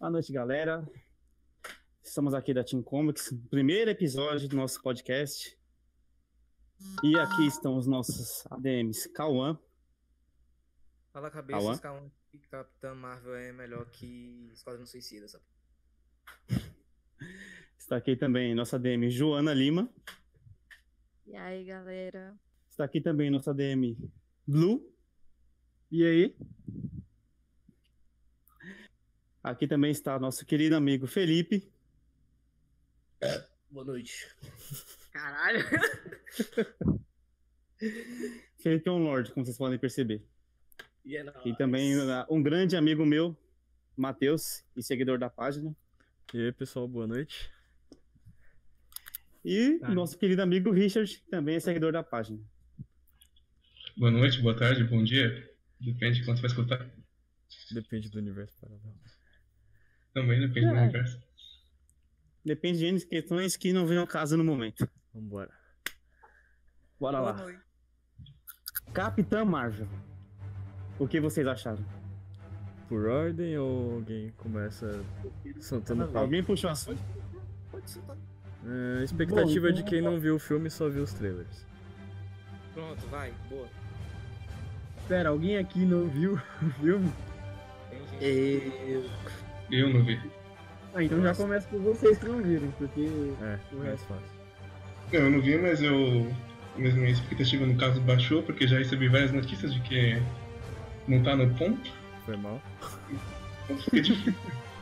Boa noite, galera. Estamos aqui da Team Comics, primeiro episódio do nosso podcast. E aqui estão os nossos ADMs, Cauã. Fala cabeças, Cauã. Capitã Marvel é melhor que Esquadrão Suicida, sabe? Está aqui também nossa ADM Joana Lima. E aí, galera? Está aqui também nossa ADM Blue. E aí? Aqui também está nosso querido amigo Felipe. Boa noite. Caralho! Felipe é um lord, como vocês podem perceber. Yeah, E também uh, um grande amigo meu, Matheus, e seguidor da página. E aí, pessoal, boa noite. E Ah. nosso querido amigo Richard, que também é seguidor da página. Boa noite, boa tarde, bom dia. Depende de quando você vai escutar. Depende do universo paralelo. Também depende do É. universo. Depende de N questões que não vêm ao caso no momento. Vambora. Bora lá. Capitã Marvel. O que vocês acharam? Por ordem ou alguém começa soltando pau? Alguém puxou assunto? Pode soltar. É, expectativa Bom, de quem não viu o filme só viu os trailers. Pronto, vai, boa. Pera, alguém aqui não viu o filme? Tem gente. Eu... Eu não vi. Ah, então já começa por vocês que não viram, porque É, O mais resto. fácil. Não, eu não vi, mas eu. Mas minha expectativa no caso baixou, porque já recebi várias notícias de que não tá no ponto. Foi mal. Então fica difícil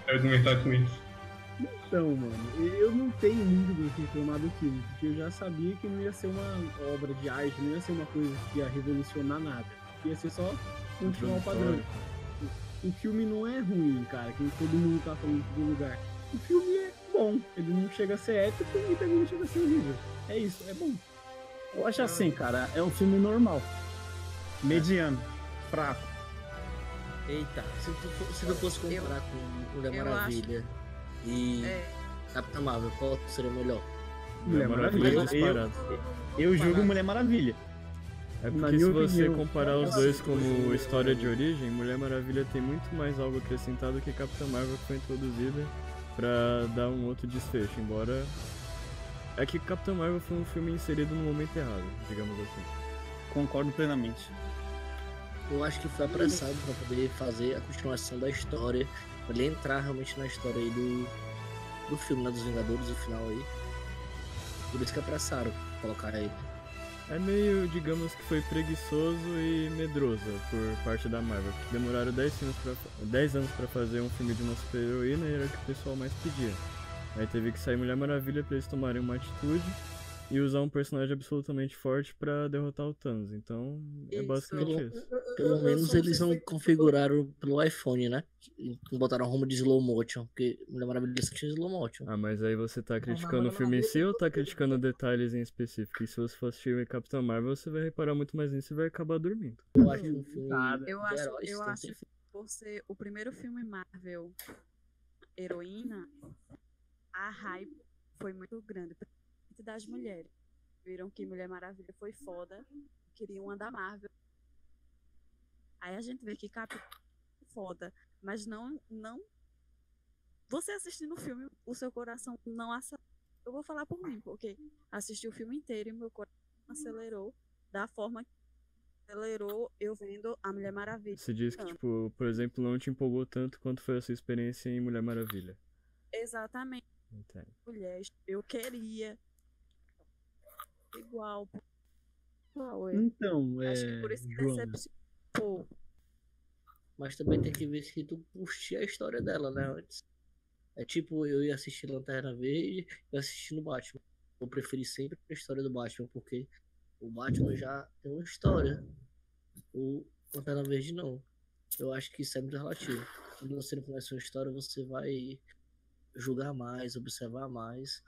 argumentar com isso. então, mano, eu não tenho muito do que reclamar do filme, porque eu já sabia que não ia ser uma obra de arte, não ia ser uma coisa que ia revolucionar nada. Ia ser só continuar o padrão. O filme não é ruim, cara, que todo mundo tá falando todo lugar. O filme é bom, ele não chega a ser épico e também não chega a ser horrível. É isso, é bom. Eu acho assim, cara, é um filme normal. Mediano. Fraco. Eita. Se tu, se tu fosse comparar com Mulher eu Maravilha e É, Capitã Marvel, qual seria melhor? Mulher Maravilha. Maravilha Eu, disparado. eu julgo Mulher Maravilha. É Na porque se você opinião, comparar os dois como história de origem, Mulher Maravilha tem muito mais algo acrescentado que Capitã Marvel que foi introduzida pra dar um outro desfecho, embora é que Capitã Marvel foi um filme inserido no momento errado, digamos assim. Concordo plenamente. Eu acho que foi apressado pra poder fazer a continuação da história, pra ele entrar realmente na história aí do, do filme, né, dos Vingadores, o final aí. Por isso que apressaram colocar aí. É meio, digamos que foi preguiçoso e medroso por parte da Marvel, porque demoraram 10 anos pra, 10 anos pra fazer um filme de uma super-heroína e era o que o pessoal mais pedia. Aí teve que sair Mulher Maravilha pra eles tomarem uma atitude e usar um personagem absolutamente forte pra derrotar o Thanos. Então, é basicamente isso. Pelo menos eles não configuraram pelo iPhone, né? Botaram rumo de slow motion, porque Mulher Maravilha só tinha slow motion. Ah, mas aí você tá criticando Mulher o filme em si ou tá criticando detalhes em específico? E se você for assistir Capitão Marvel, você vai reparar muito mais nisso e vai acabar dormindo. Eu acho que um filme eu acho, heróis eu acho que que por ser o primeiro filme Marvel heroína, a hype foi muito grande, principalmente das mulheres. Viram que Mulher Maravilha foi foda, queriam uma da Marvel. Aí a gente vê que Capitão é foda, mas não, não. Você assistindo o filme, o seu coração não acelerou. Eu vou falar por mim, porque assisti o filme inteiro e meu coração acelerou da forma que acelerou eu vendo a Mulher Maravilha. Você diz que, tipo, por exemplo, não te empolgou tanto quanto foi a sua experiência em Mulher Maravilha. Exatamente, Entendo. mulher. Eu queria igual. Igual, é. Então, é. Acho que por isso que decepcionou. Mas também tem que ver se tu curtir a história dela, né? Antes. É tipo, eu ia assistir Lanterna Verde e assistindo Batman. Eu preferi sempre a história do Batman, porque o Batman já tem uma história. O Lanterna Verde não. Eu acho que isso é muito relativo. Quando você não conhece uma história, você vai julgar mais, observar mais.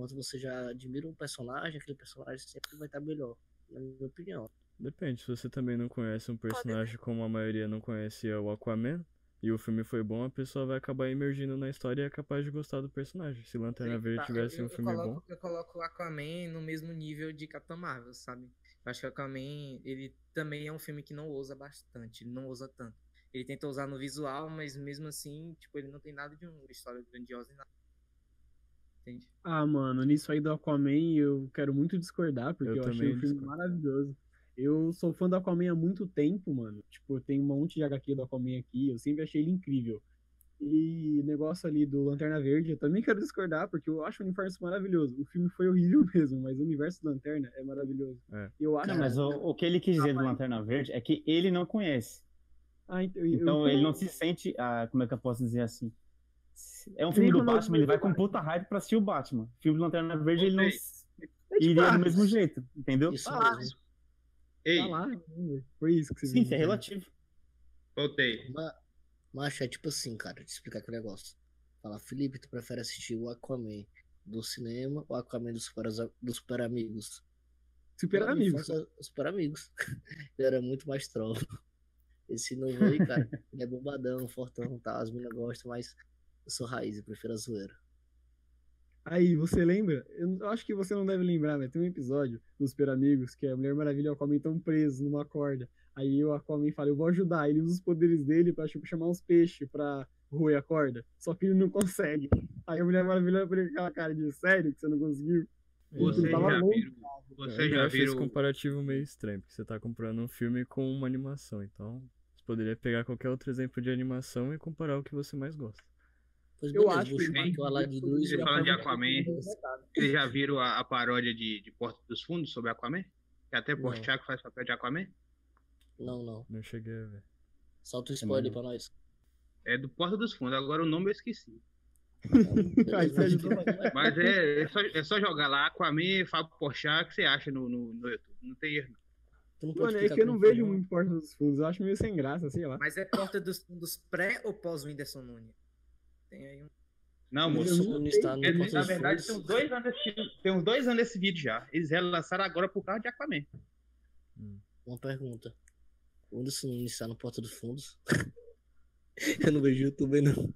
Quando você já admira um personagem, aquele personagem sempre vai estar melhor, na minha opinião. Depende, se você também não conhece um personagem como a maioria não conhecia o Aquaman, e o filme foi bom, a pessoa vai acabar emergindo na história e é capaz de gostar do personagem. Se Lanterna Verde Tá, tivesse eu- um eu filme coloco, bom. Eu coloco o Aquaman no mesmo nível de Capitão Marvel, sabe? Eu acho que o Aquaman, ele também é um filme que não ousa bastante, ele não ousa tanto. ele tenta usar no visual, mas mesmo assim, tipo, ele não tem nada de uma história grandiosa e nada. Entende? Ah, mano, nisso aí do Aquaman eu quero muito discordar, porque Eu eu, achei o filme discordo. maravilhoso. Eu sou fã do Aquaman há muito tempo, mano. Tipo, eu tenho um monte de HQ do Aquaman aqui, eu sempre achei ele incrível. E o negócio ali do Lanterna Verde, eu também quero discordar, porque eu acho o universo maravilhoso. O filme foi horrível mesmo, mas o universo do Lanterna é maravilhoso. É. Eu acho Não, mas o, o que ele quis dizer do Lanterna Verde é que ele não conhece. Ah, então, eu- Então eu- ele não se sente. Ah, como é que eu posso dizer assim? É um filme do eu Batman, ele vai com puta hype pra assistir o Batman. Filme do Lanterna Verde ele não É iria do mesmo jeito, entendeu? Isso Ah, mesmo. Ei, Tá lá, foi isso que você Sim, viu. isso é relativo. voltei. Ma- Macho, é tipo assim, cara, te explicar o negócio. Fala, Felipe, tu prefere assistir o Aquaman do cinema ou o Aquaman dos Super, dos super Amigos? Super Na amigos. Super Amigos. Ele era muito mais troll. Esse novo aí, cara, ele é bombadão, fortão, tá? As meninas gostam, mas eu sou raiz, eu prefiro a zoeira. Aí, você lembra? Eu acho que você não deve lembrar, mas tem um episódio dos Super Amigos que a Mulher Maravilha e o Aquaman estão presos numa corda. Aí o Aquaman fala, eu vou ajudar. Ele usa os poderes dele pra tipo, chamar uns peixes pra roer a corda. Só que ele não consegue. Aí a Mulher Maravilha ele com aquela cara de sério que você não conseguiu. Você já louco. viram, você eu já acho esse comparativo meio estranho, porque você tá comprando um filme com uma animação, então você poderia pegar qualquer outro exemplo de animação e comparar o que você mais gosta. Pois Eu beleza, acho vou que chamar ele- aqui o Aladdin 2 Você falando de Aquaman. Vocês já viram a, a paródia de, de Porta dos Fundos sobre Aquaman? Que até. Portiago faz papel de Aquaman? Não, não. Não cheguei a ver. Solta o spoiler pra nós. É do Porta dos Fundos, agora o nome eu esqueci. Ajudou Mas é, é, só, é só jogar lá Aquaman, Fábio Porchat, que você acha no, no, no YouTube. Não tem erro. Não Mano, é que eu não vejo muito Porta dos Fundos. Eu acho meio sem graça, sei lá. Mas é porta dos fundos pré ou pós Whindersson Nunes? Tem aí um. Não, moço. eu não está no Porta na verdade, tem uns, dois anos esse, tem uns dois anos esse vídeo já. Eles relançaram agora por causa de Aquaman. Uma pergunta. O Whindersson Nunes está no Porta dos Fundos? eu não vejo YouTube, não.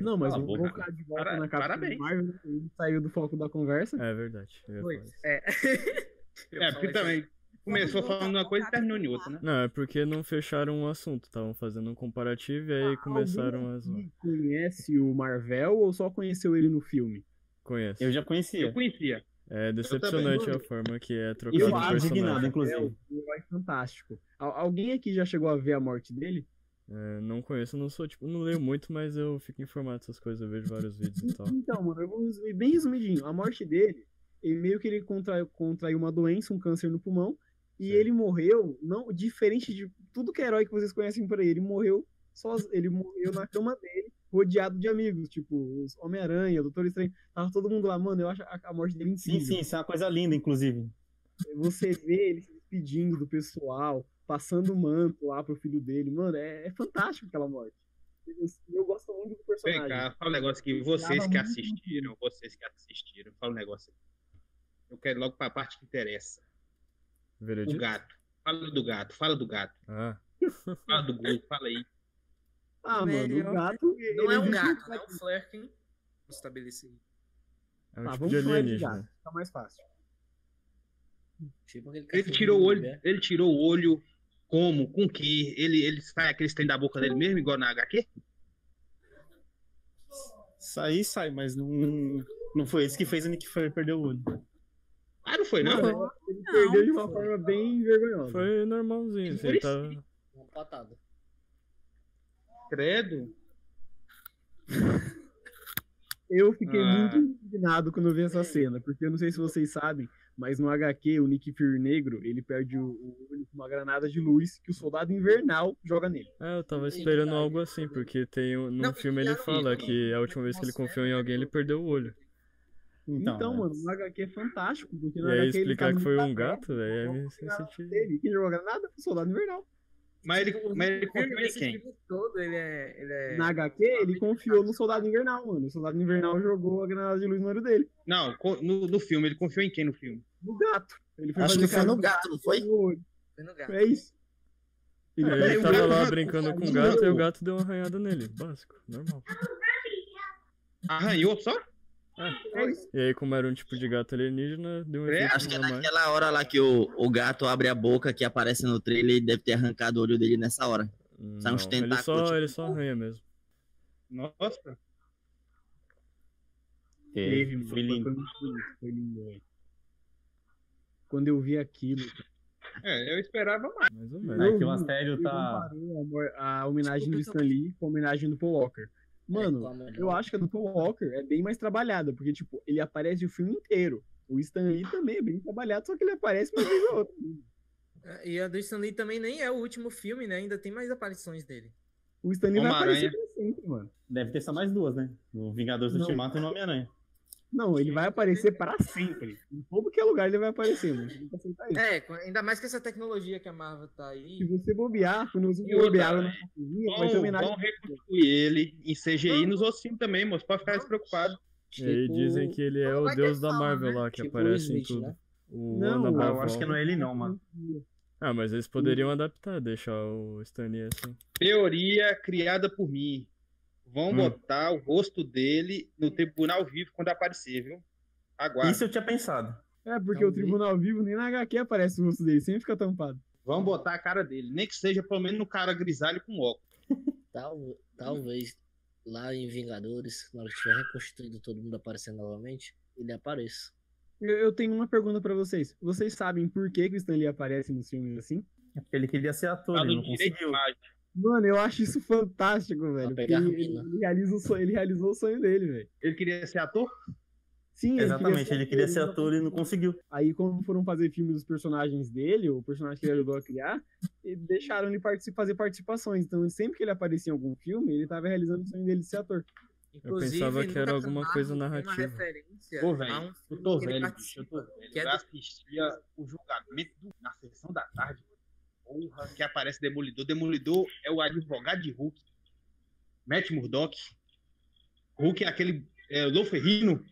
Não, mas vamos colocar de volta Para- na capa parabéns. Marvel. né? Ele saiu do foco da conversa. É verdade. isso. É. É, porque também começou falando uma coisa e terminou em outra, né? Não, é porque não fecharam o assunto, estavam fazendo um comparativo e aí começaram a zoar. Alguém aqui conhece o Marvel ou só conheceu ele no filme? Conhece. Eu já Eu conhecia. conhecia. É decepcionante a forma que é trocado eu o fico indignado, personagem. inclusive. É, herói fantástico. Al- alguém aqui já chegou a ver a morte dele? É, não conheço, não sou, tipo, não leio muito, mas eu fico informado dessas coisas, eu vejo vários vídeos e tal. Então, mano, eu vou resumir bem resumidinho. A morte dele, ele meio que ele contraiu, contraiu uma doença, um câncer no pulmão, e ele morreu, não diferente de tudo que é herói que vocês conhecem por aí, ele morreu sozinho, ele morreu na cama dele, rodeado de amigos, tipo, os Homem-Aranha, Doutor Estranho, tava todo mundo lá, mano, eu acho a, a morte dele Sim, incrível. sim, isso é uma coisa linda, inclusive. Você vê ele se despedindo do pessoal, passando o manto lá pro filho dele, mano, é, é fantástico aquela morte. Eu, eu gosto muito do Vem personagem. cá, fala um negócio aqui. Vocês que assistiram, vocês que assistiram, fala um negócio aqui. Eu quero logo pra parte que interessa. O Veredito? gato. Fala do gato, fala do gato. Ah, Fala do Guto, fala aí. Ah, mano, o gato. Não é um gato, né? É um Flerken. Vamos estabelecer. é um Tá, tipo vamos de alienígena. fica mais fácil. Tipo Ele tirou o olho, mulher. ele tirou o olho como, com que? Ele, ele sai aquele trem da boca dele mesmo, igual na HQ? Sair, sai, mas não, não foi isso que fez o Nick Fury perder o olho. Ah, não foi, não? Ele Não, perdeu de uma foi. forma bem vergonhosa. Foi normalzinho, assim, ele tava... Uma patada. Credo. Eu fiquei Ah. muito indignado quando eu vi essa cena, porque eu não sei se vocês sabem, mas no HQ, o Nick Fury negro, ele perde o, o olho com uma granada de luz que o soldado invernal joga nele. É, eu tava esperando algo assim, porque tem um- no Não, filme ele não- fala que a última vez que ele confiou em alguém ele perdeu o olho. Então, Então, mano, no HQ é fantástico, porque E no aí HQ ele explicar tá que foi um gato, velho, é jogou meio a granada sensitivo. dele. Quem jogou a granada? O soldado invernal. Mas ele, mas ele O confiou em quem? todo, ele é. Ele é... Na HQ, ele confiou no soldado invernal, mano. O soldado invernal jogou a granada de luz no olho dele. Não, no, no filme, ele confiou em quem no filme? No gato. Ele foi Acho que foi no gato, não foi? Foi no gato. É isso. Ele É, Aí ele o tava lá brincando com o gato e o gato deu uma arranhada nele. Básico, normal. Arranhou só? É isso. E aí, como era um tipo de gato alienígena, deu um É, Acho que é a mais. naquela hora lá que o, o gato abre a boca que aparece no trailer, ele deve ter arrancado o olho dele nessa hora. Sai uns Não, ele só, tipo, ele só arranha mesmo. Nossa, Teve, Teve, foi lindo. Foi muito bonito, foi lindo, velho. Quando eu vi aquilo, é, eu esperava mais. Mais ou Aí menos. que o vi, Astério eu tá. a homenagem do Desculpa, Stan eu tô- Lee com a homenagem do Paul Walker. Mano, eu acho que a do Paul Walker é bem mais trabalhada, porque, tipo, ele aparece o filme inteiro. O Stan Lee também é bem trabalhado, só que ele aparece uma vez ou outra. É, E a do Stan Lee também nem é o último filme, né? Ainda tem mais aparições dele. O Stan Lee vai aparecer pra sempre, mano. Deve ter só mais duas, né? O Vingadores do. Ultimato e o Homem-Aranha. Não, ele vai aparecer para sempre. Em todo que é lugar ele vai aparecer, mano. Você tem que aceitar isso. É, ainda mais que essa tecnologia que a Marvel tá aí. Se você bobear, quando você E bobear cozinha, vai ter Vão, homenagem. vão reconstruir ele em CGI nos ossinhos também, moço. Pode ficar despreocupado. E aí Tipo- dizem que ele é o ter deus da fama, Marvel né? lá, que Tipo aparece Smith, em tudo. né? O Não, eu acho que não é ele não, mano. Ah, mas eles poderiam adaptar, deixar o Stan Lee assim. Teoria criada por mim. Vão Hum. botar o rosto dele no tribunal vivo quando aparecer, viu? Aguarde. Isso eu tinha pensado. É, porque o. Tribunal Vivo nem na HQ aparece o rosto dele, sempre fica tampado. Vão botar a cara dele. Nem que seja pelo menos no cara grisalho com óculos. Tal, talvez lá em Vingadores, na hora que tiver reconstruído todo mundo aparecendo novamente, ele apareça. Eu, eu tenho uma pergunta pra vocês. Vocês sabem por que, que o Stan Lee aparece nos filmes assim? É porque ele queria ser ator, ele no não conseguiu. imagem. Mano, eu acho isso fantástico, velho. pegar Ele, ele realiza o sonho, ele realizou o sonho dele, velho. Ele queria ser ator? Sim, Exatamente, ele queria ser não ator e não conseguiu. Aí, quando foram fazer filme dos personagens dele, o personagem que ele ajudou a criar, e deixaram ele partici- fazer participações. Então, sempre que ele aparecia em algum filme, ele tava realizando o sonho dele de ser ator. Inclusive, pensava no que era alguma coisa narrativa. Uma referência Pô, velho, um eu tô ele velho, bicho. Eu tô velho. é Eu assistia o julgamento do- na sessão da tarde. Porra, que aparece Demolidor. Demolidor é o advogado de Hulk. Matt Murdock. Hulk é aquele. É, Lou Ferrino.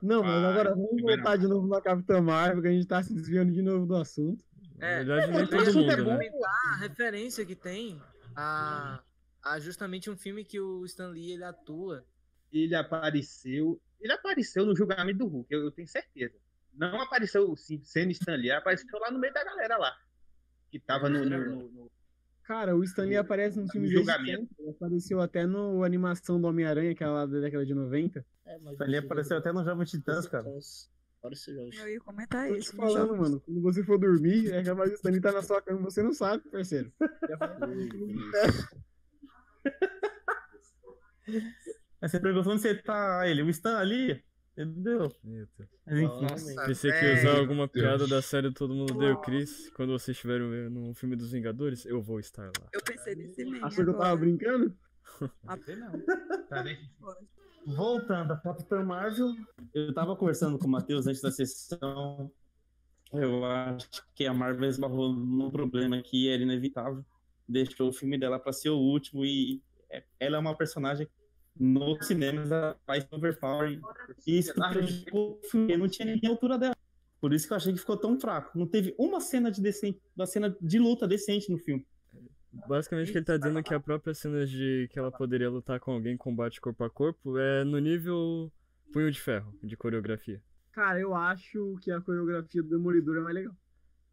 Não, mas agora vamos voltar de novo na Capitã Marvel, que a gente tá se desviando de novo do assunto. Na É, verdade, nem eu todo mundo, né? a referência que tem a, a justamente um filme que o Stan Lee ele atua. Ele apareceu. Ele apareceu no julgamento do Hulk, eu, eu tenho certeza. Não apareceu sim, sendo Stan Lee, apareceu lá no meio da galera lá. Que tava no. no- no- Cara, o Stan Lee aparece nos No filmes desde julgamento. Ele apareceu até no animação do Homem-Aranha, aquela da década de 90. É, Ele apareceu até no Jovem Titãs, cara. Eu ia comentar Tô te isso. falando, mano. Quando você for dormir, é capaz do Stan Lee tá na sua cama, você não sabe, parceiro. Aí você perguntou onde você tá, ele, o Stan ali, entendeu? Nossa, Pensei que ia usar alguma piada da série Todo Mundo Deu Chris. Quando vocês estiverem vendo um filme dos Vingadores, eu vou estar lá. Eu pensei nesse meme Achou que eu tava brincando? Tá bem? Voltando a Capitã Marvel, eu tava conversando com o Matheus antes da sessão. Eu acho que a Marvel esbarrou num problema que era inevitável. Deixou o filme dela pra ser o último e é- ela é uma personagem no cinema ela faz overpower e isso prejudicou o filme. Não tinha ninguém à altura dela. Por isso que eu achei que ficou tão fraco. Não teve uma cena de decente, uma cena de luta decente no filme. Basicamente, o que ele tá dizendo é que a própria cena de que ela poderia lutar com alguém em combate corpo a corpo é no nível punho de ferro, de coreografia. Cara, eu acho que a coreografia do Demolidor é mais legal.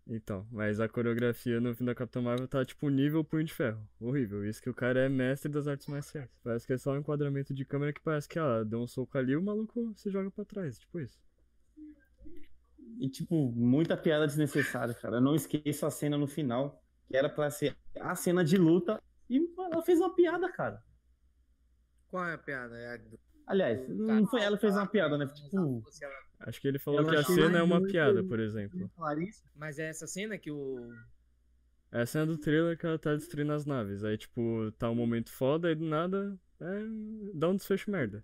Então, mas a coreografia no fim da Capitã Marvel tá tipo nível punho de ferro. Horrível. Isso que o cara é mestre das artes marciais. Parece que é só um enquadramento de câmera que parece que, ah, deu um soco ali e o maluco se joga pra trás. Tipo isso. E, tipo, muita piada desnecessária, cara. Eu não esqueço a cena no final, que era pra ser a cena de luta, e ela fez uma piada, cara. Qual é a piada? É a do- Aliás, não foi ela que fez uma piada, né? Tipo, Acho que ele falou Eu que a cena é uma piada, por exemplo. Mas é essa cena que o. É a cena do trailer que ela tá destruindo as naves. Aí, tipo, tá um momento foda e do nada é... dá um desfecho merda.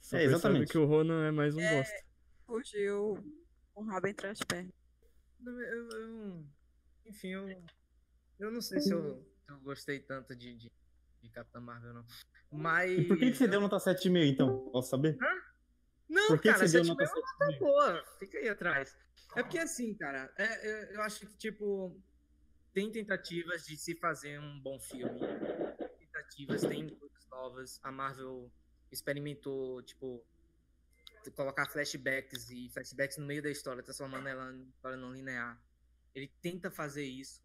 Só É, percebe exatamente. que o Ronan é mais um bosta. Fugiu com o rabo entre as pernas. Eu, eu- enfim, eu. Eu não sei se eu, eu gostei tanto de, de, de Capitã Marvel, não. Mas. e por que, que você deu nota 7,5 então? Posso saber? Não, que, cara, que você deu sete nota mil é uma 7,5? nota boa. Fica aí atrás. É porque assim, cara, é- é- eu acho que, tipo, tem tentativas de se fazer um bom filme. Tem tentativas, tem coisas novas. A Marvel experimentou, tipo, colocar flashbacks e flashbacks no meio da história, transformando ela em história não linear. Ele tenta fazer isso.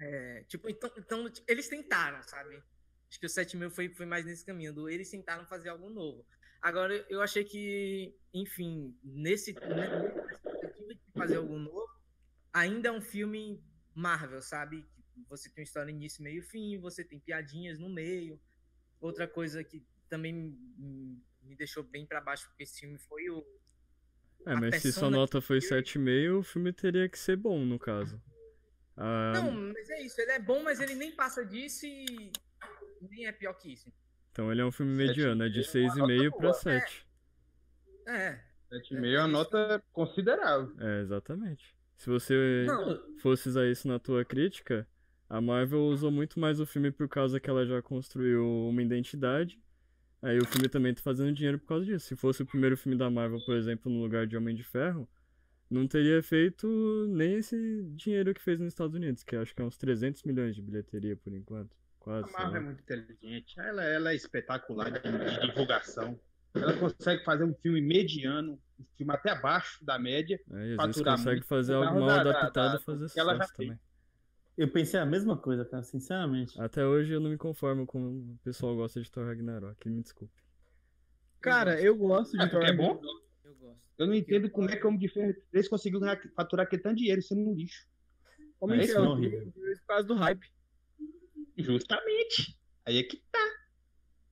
É, tipo, então, então, eles tentaram, sabe? Acho que o 7 mil foi, foi mais nesse caminho. Do, eles tentaram fazer algo novo. Agora, eu achei que, enfim, nesse, tentativa de fazer algo novo, ainda é um filme Marvel, sabe? Você tem uma história início, meio e fim, você tem piadinhas no meio. Outra coisa que também me deixou bem pra baixo porque esse filme foi o. É, a mas se sua nota foi que- 7,5, o filme teria que ser bom, no caso. Ah, Não, mas é isso, ele é bom, mas ele nem passa disso e nem é pior que isso. Então ele é um filme mediano, é de e meio é uma 6,5 nota pra boa. 7. É. 7,5 é uma nota considerável. É, exatamente. Se você Não, fosse usar isso na tua crítica, a Marvel usou muito mais o filme por causa que ela já construiu uma identidade. Aí o filme também tá fazendo dinheiro por causa disso. Se fosse o primeiro filme da Marvel, por exemplo, no lugar de Homem de Ferro, não teria feito nem esse dinheiro que fez nos Estados Unidos, que acho que é uns 300 milhões de bilheteria por enquanto. Quase. A Marvel é lá. muito inteligente. Ela, ela é espetacular de, de divulgação. Ela consegue fazer um filme mediano, um filme até abaixo da média. Aí, às vezes faturar consegue muito fazer algo mal da- da- adaptado da- e fazer que ela já sucesso fez. também. Eu pensei a mesma coisa, cara, sinceramente. Até hoje eu não me conformo com o pessoal gosta de Thor Ragnarok, me desculpe. Cara, eu gosto de É, Thor. é bom? eu gosto. Eu não entendo como é que o Homem de Ferro 3 conseguiu faturar aquele tanto dinheiro sendo um lixo. Homem É de esse Ferro não, River. por causa do hype. Justamente. Aí é que tá.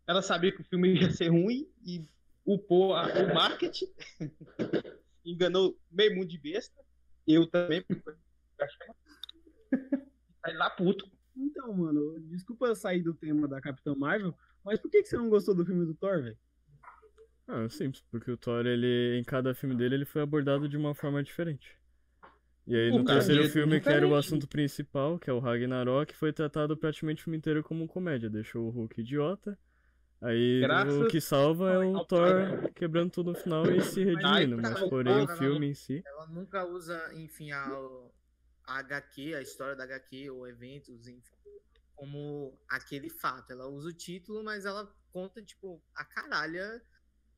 Ela sabia que o filme ia ser ruim e upou a- o marketing. Enganou meio mundo de besta. Eu também. Sai lá puto. Então, mano, desculpa eu sair do tema da Capitã Marvel, mas por que, que você não gostou do filme do Thor, velho? Ah, simples, porque o Thor, ele, em cada filme dele, ele foi abordado de uma forma diferente. E aí, no terceiro filme, que era o assunto principal, que é o Ragnarok, foi tratado praticamente o filme inteiro como comédia. Deixou o Hulk idiota. Aí Graças o que salva é o Thor quebrando tudo no final e se redimindo. Mas, porém, o filme em si. Ela nunca usa, enfim, a, a HQ, a história da HQ ou eventos, enfim, como aquele fato. Ela usa o título, mas ela conta, tipo, a caralha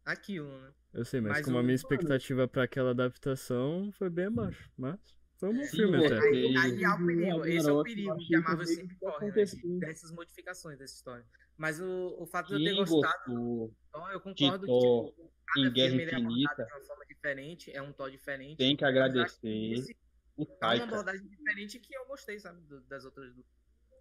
aquilo, né? Eu sei, mas, Mas como a o- minha expectativa pra aquela adaptação foi bem abaixo. Mas foi um bom Sim, filme até. aí- Aí, há o perigo, esse é o perigo que a Marvel sempre corre, né? Dessas modificações dessa história. Mas o, o fato de eu ter gostado Thor, eu de concordo que tipo, em cada Guerra filme ele é abordado Infinita de uma forma diferente, é um Thor diferente. tem que agradecer esse o é uma abordagem diferente que eu gostei, sabe, das outras do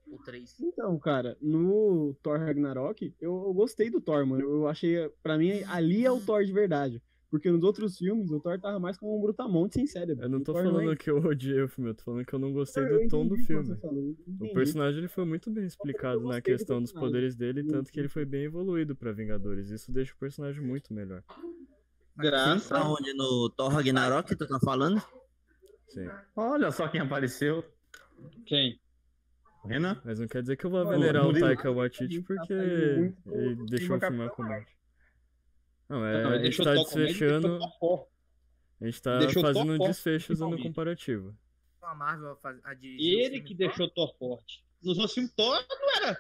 o 3. Então, cara, no Thor Ragnarok, eu, eu gostei do Thor, mano. Eu achei, pra mim, ali é o Thor de verdade. Porque nos outros filmes, o Thor tava mais como um brutamonte sem cérebro. Eu não tô falando é- que eu odiei o filme, eu tô falando que eu não gostei Eu do tom do filme. falou, O personagem ele foi muito bem explicado na gostei do questão dos poderes dele, tanto que ele foi bem evoluído pra Vingadores. Isso deixa o personagem muito melhor. Graças Pra onde? No Thor Ragnarok, tu tá falando? Sim. Olha só quem apareceu. quem? O Renan? Mas não quer dizer que eu vou venerar o Taika Waititi tá porque ele deixou o filme uma comédia. Não, é, Não, a gente tá desfechando. A gente tá fazendo um forte, desfecho usando principalmente. comparativo. A Marvel a, faz- a dirigir o Ele que deixou Thor forte. Nos outros filmes, Thor não era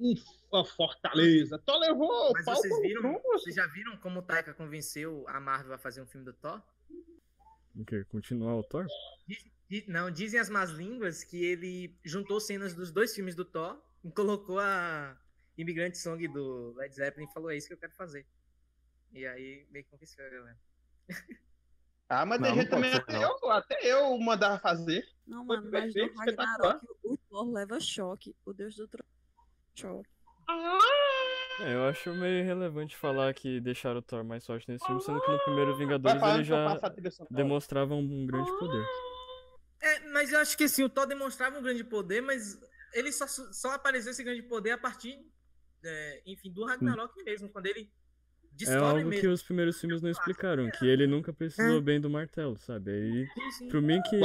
um- uma fortaleza. Thor levou o Mas pau vocês viram, vocês já viram como o Taika convenceu a Marvel a fazer um filme do Thor? O quê? Continuar o Thor? Não, dizem as más línguas que ele juntou cenas dos dois filmes do Thor e colocou a Imigrante Song do Led Zeppelin e falou: é isso que eu quero fazer. E aí meio que convenceu a galera. Ah, mas Não, não também, até eu, até eu mandava fazer. Não, Foi mano, mas no perfeito, Ragnarok o Thor leva choque. O deus do trovão. Choque. É, eu acho meio irrelevante falar que deixaram o Thor mais forte nesse filme, sendo que no primeiro Vingadores ele já demonstrava um grande poder. É, mas eu acho que assim, o Thor demonstrava um grande poder, mas ele só, só apareceu esse grande poder a partir, é, enfim, do Ragnarok mesmo, quando ele É descobre algo mesmo. que os primeiros filmes não explicaram, que ele nunca precisou bem do martelo, sabe? Sim. pro mim que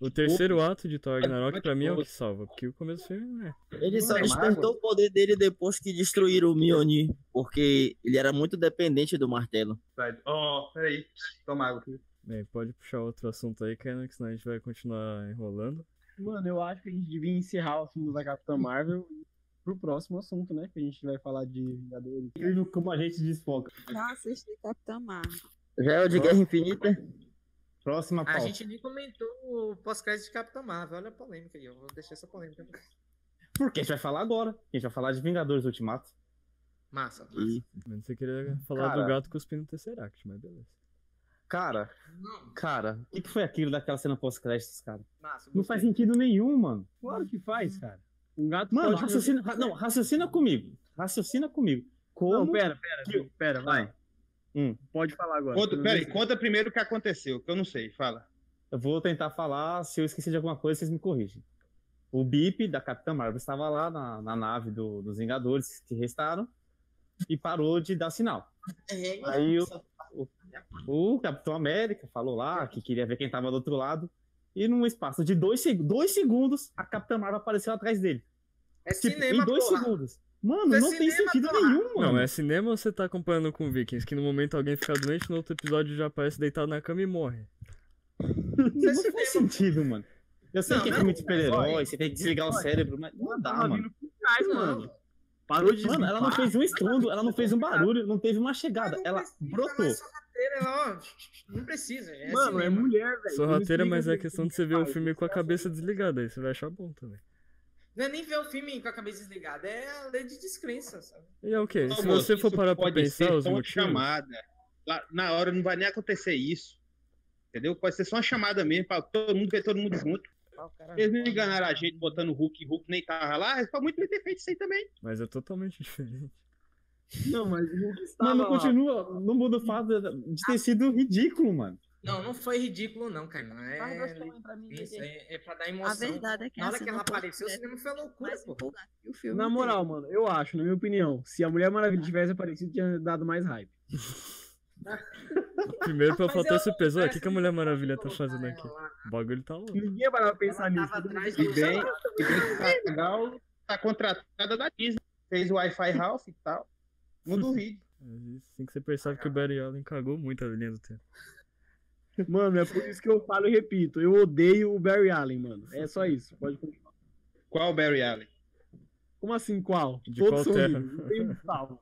o terceiro ato de Thor Ragnarok pra mim é o que salva, porque o começo do filme é. Ele só é despertou o poder dele depois que destruíram o Mjolnir, porque ele era muito dependente do martelo. Ó, peraí. Toma água aqui. Bem, pode puxar outro assunto aí, Kenan, que senão a gente vai continuar enrolando. Mano, eu acho que a gente devia encerrar o assunto da Capitã Marvel e pro próximo assunto, né? Que a gente vai falar de Vingadores. Incrível como a gente desfoca. Já assisti Capitã Marvel. Já é o de Guerra Infinita? Próxima A pauta. gente nem comentou o pós-crédito de Capitão Marvel. Olha a polêmica aí. Eu vou deixar essa polêmica. Porque a gente vai falar agora. A gente vai falar de Vingadores Ultimato. Massa. E Mas você queria falar Cara. do gato cuspindo o Tesseract, mas beleza. Cara, Não, cara, o que, que foi aquilo daquela cena pós-créditos, cara? massa. Não faz sentido nenhum, mano. Claro que faz, cara. Um gato Mano, pode- raciocina, ra- não, raciocina comigo. Raciocina comigo. Como? Não, pera, pera, que- pera, vai. Hum. Pode falar agora. Conta, peraí, conta primeiro o que aconteceu, que eu não sei. Fala. Eu vou tentar falar, se eu esqueci de alguma coisa, vocês me corrigem. O Bip da Capitã Marvel estava lá na, na nave do- dos Vingadores que restaram e parou de dar sinal. Aí o, o, o Capitão América falou lá que queria ver quem estava do outro lado. E num espaço de dois, dois segundos, a Capitã Marvel apareceu atrás dele. É Tipo, cinema, em dois porra. segundos. Mano, É não tem cinema, sentido porra. nenhum, mano. Não, é cinema ou você tá comparando com Vikings? Que no momento alguém fica doente, no outro episódio já aparece deitado na cama e morre. Não Isso é faz cinema. sentido, mano. Eu sei Não, que é não, filme de super-herói, você tem que desligar o cérebro, mas não dá, Tava mano. Não. mano. Parou de Mano, ela não fez um estrondo, ela não fez um barulho, não teve uma chegada. Ela precisa, brotou. ela é sorrateira, ela, ó, Não precisa. É Mano, é mulher, velho. Sorrateira, mas é questão de você ver o filme com a cabeça desligada, aí você vai achar bom também. Não é nem ver o filme com a cabeça desligada, é a lei de descrença, sabe? E é o quê? Se você for parar pra pensar os motivos... chamada. Lá, na hora não vai nem acontecer isso. Entendeu? Pode ser só uma chamada mesmo, pra todo mundo ver todo mundo junto. Eles não enganaram a gente botando o Hulk, Hulk nem tava lá, eles muito bem ter feito isso aí também. Mas é totalmente diferente. Não, mas o Hulk estava Mano, continua, não muda o fato de ter sido ridículo, mano. Não, não foi ridículo, não, cara. Não é. Isso, é, é pra dar A emoção. verdade é que Na a hora que ela apareceu, o cinema foi loucura, pô. Na moral, mano, eu acho, na minha opinião, se a Mulher Maravilha tivesse aparecido, tinha dado mais hype. Primeiro fator eu- surpresa, o que, que a Mulher Maravilha tá fazendo aqui? O bagulho tá louco. Ninguém vai lá pensar Ela nisso. E bem, e bem que a Gal tá contratada da Disney. Fez o Wi-Fi House e tal. Não duvido. Assim que você percebe que o Barry Allen cagou muito a linha do tempo. Mano, é por isso que eu falo e repito. Eu odeio o Barry Allen, mano. É só isso. Pode continuar. Qual o Barry Allen? Como assim, qual? De Todos qual são terra? horríveis, não tem um salvo.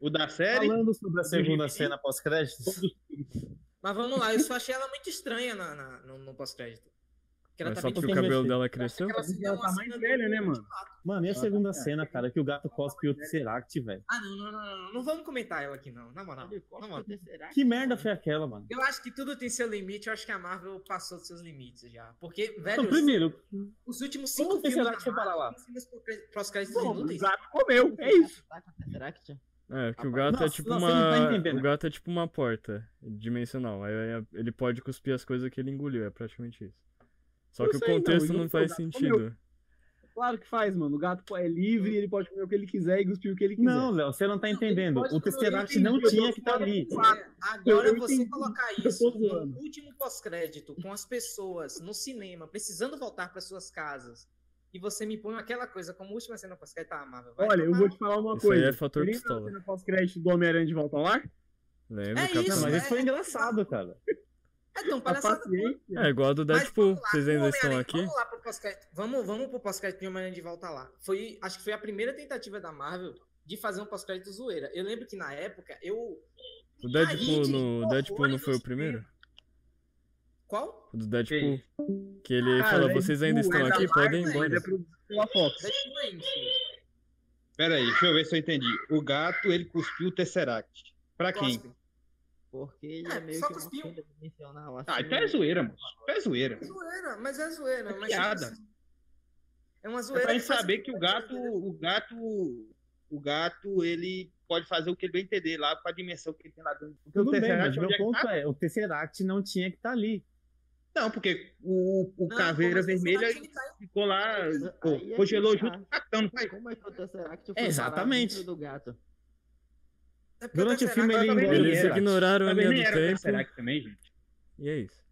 O da série? Falando sobre a segunda cena pós-créditos, Mas vamos lá, eu só achei ela muito estranha na, na- no, no pós-crédito. Que ela Mas tá só porque o cabelo dela Eu achei cresceu? que ela Ela tá mais velha, né, mano? mano, e a segunda cena, cara, que o gato cospe o Tesseract, velho? Ah, não, não, não, não, não vamos comentar ela aqui, não. Na moral. Na moral. Que merda foi aquela, mano? Eu acho que tudo tem seu limite, eu acho que a Marvel passou dos seus limites já. Porque, velho, Então, primeiro, os últimos como cinco o filmes Tesseract foi parar lá? têm cenas pós-créditos Bom, o inúteis. gato comeu, é isso. É, que o gato é Nossa, tipo não, você não tá uma. entendendo. o gato é tipo uma porta dimensional. Aí ele pode cuspir as coisas que ele engoliu, é praticamente isso. Só Eu que o não, contexto e não o faz sentido. Claro que faz, mano. O gato é livre, ele pode comer o que ele quiser e cuspir o que ele quiser. Não, Léo, você não tá entendendo. pode O Tesseract não tinha que estar ali. falando. É, agora Eu você entendi. colocar isso no último pós-crédito, com as pessoas no cinema, precisando voltar para suas casas, e você me põe aquela coisa como última cena pós-crédito, tá, Marvel? vai Olha, eu vou te falar uma Isso aí coisa. é fator Lembra pistola. da cena pós-crédito do Homem-Aranha de Volta ao Lar? Lembra? É isso, Não, mas é- isso foi engraçado, cara. É, então, A palhaçada. É igual a do Deadpool. lá, Vocês ainda estão aqui? Vamos lá pro pós-crédito. Vamos, vamos pro pós-crédito de Homem-Aranha de volta lá. Foi, acho que foi a primeira tentativa da Marvel de fazer um pós-crédito zoeira. Eu lembro que na época eu. O Deadpool no. Deadpool não foi o primeiro? Qual? O do Deadpool. Que ele Cara, fala, é vocês ainda estão é aqui, podem ir embora. Ele é produzido pela Fox. É. Pera aí, deixa eu ver se eu entendi. O gato, ele cuspiu o Tesseract. Pra quem? Cospe. Porque ele É, é meio só que cuspiu. dimensional. Ah, assim, então é zoeira, moço. É zoeira. É zoeira, mas é zoeira. É mas piada. tipo assim, É uma É zoeira. pra gente saber que o gato, o gato, o gato, ele pode fazer o que ele bem entender lá com a dimensão que ele tem lá dentro. Porque Tudo o bem, Tesseract, mas meu é que ponto tá? é, o Tesseract não tinha que estar ali. Não, porque o, o Não, Caveira Vermelha tá ficou lá, pô, Aí é congelou que junto tá. com o capitão, não foi? Como é que o Tesseract foi Exatamente. do gato? É Durante o Tesseract- filme ele nem Eles ignoraram a linha do era o tempo. Tesseract também, gente. E é isso.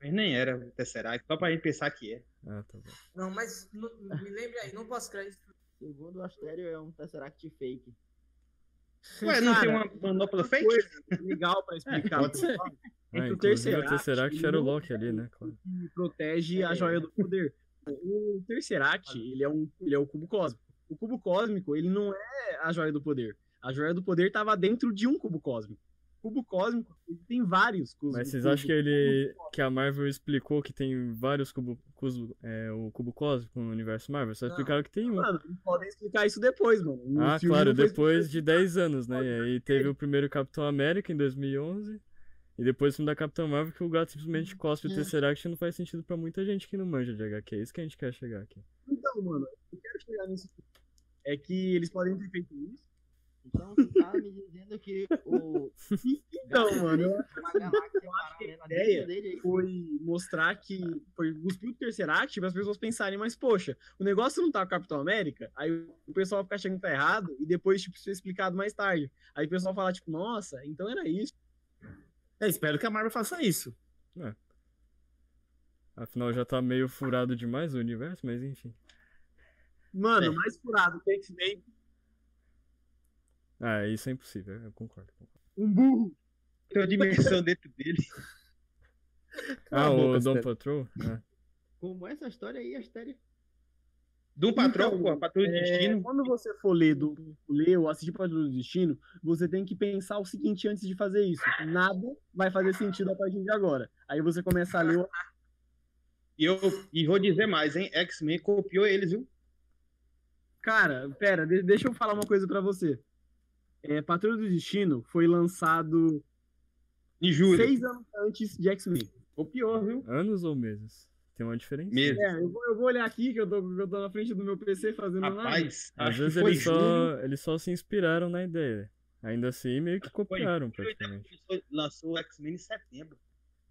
Mas nem era o Tesseract, só pra gente pensar que é. Ah, tá bom. Não, mas no- me lembre aí, no pós-crédito. Segundo o Astério, é um Tesseract fake. Ué, não Cara, tem uma manopla fake? Legal pra explicar. pode ser. É que o inclusive o Tesseract, Tesseract ele era o Loki ali, né? Claro. que protege a joia do poder. O Tesseract, ele é, um, ele é o cubo cósmico. O cubo cósmico, ele não é a joia do poder. A joia do poder estava dentro de um cubo cósmico. cubo cósmico, ele tem vários cubos. Mas vocês acham que ele. que a Marvel explicou que tem vários cubos. é, o cubo cósmico no universo Marvel? Só explicaram que tem um. Mano, podem explicar isso depois, mano. No Ah, claro, depois de explicado. 10 anos, né? E aí teve o primeiro Capitão América em 2011. E depois o filme da Capitã Marvel que o gato simplesmente cospe o Tesseract e não faz sentido pra muita gente que não manja de HQ. É isso que a gente quer chegar aqui. Então, mano, eu quero chegar nisso. É que eles podem ter feito isso. Então você tá me dizendo que o. Então, mano, eu acho galáxia paralela ideia dele que foi mostrar que foi cuspir o Tesseract para as pessoas pensarem, mas poxa, o negócio não tá com o Capitão América, aí o pessoal fica achando que tá errado e depois, tipo, isso é explicado mais tarde. Aí o pessoal fala, tipo, nossa, então era isso. É, espero que a Marvel faça isso. Afinal já tá meio furado demais o universo, mas enfim. Mano, É. mais furado que X-Men, Ah, isso é impossível, eu concordo. um burro. Tem uma dimensão dentro dele. Ah, o Dom. Patrol? Ah. Como essa história aí, a história. Do patrão, Então, pô, patrulha do É, destino. quando você for ler, do, ler ou assistir Patrulha do Destino, você tem que pensar o seguinte antes de fazer isso. Nada vai fazer sentido a partir de agora. Aí você começa a ler o E eu e vou dizer mais, hein? X-Men copiou eles, viu? Cara, pera, de- deixa eu falar uma coisa pra você. É, Patrulha do Destino foi lançado Em julho. seis anos antes de X-Men. Copiou, viu? Anos ou meses? Tem uma diferença? Mesmo. É, eu vou, eu vou olhar aqui, que eu tô, eu tô na frente do meu PC fazendo nada. Rapaz, Às vezes foi eles só, eles só se inspiraram na ideia. Ainda assim, meio que foi copiaram, julho, praticamente. Lançou o X-Men em setembro.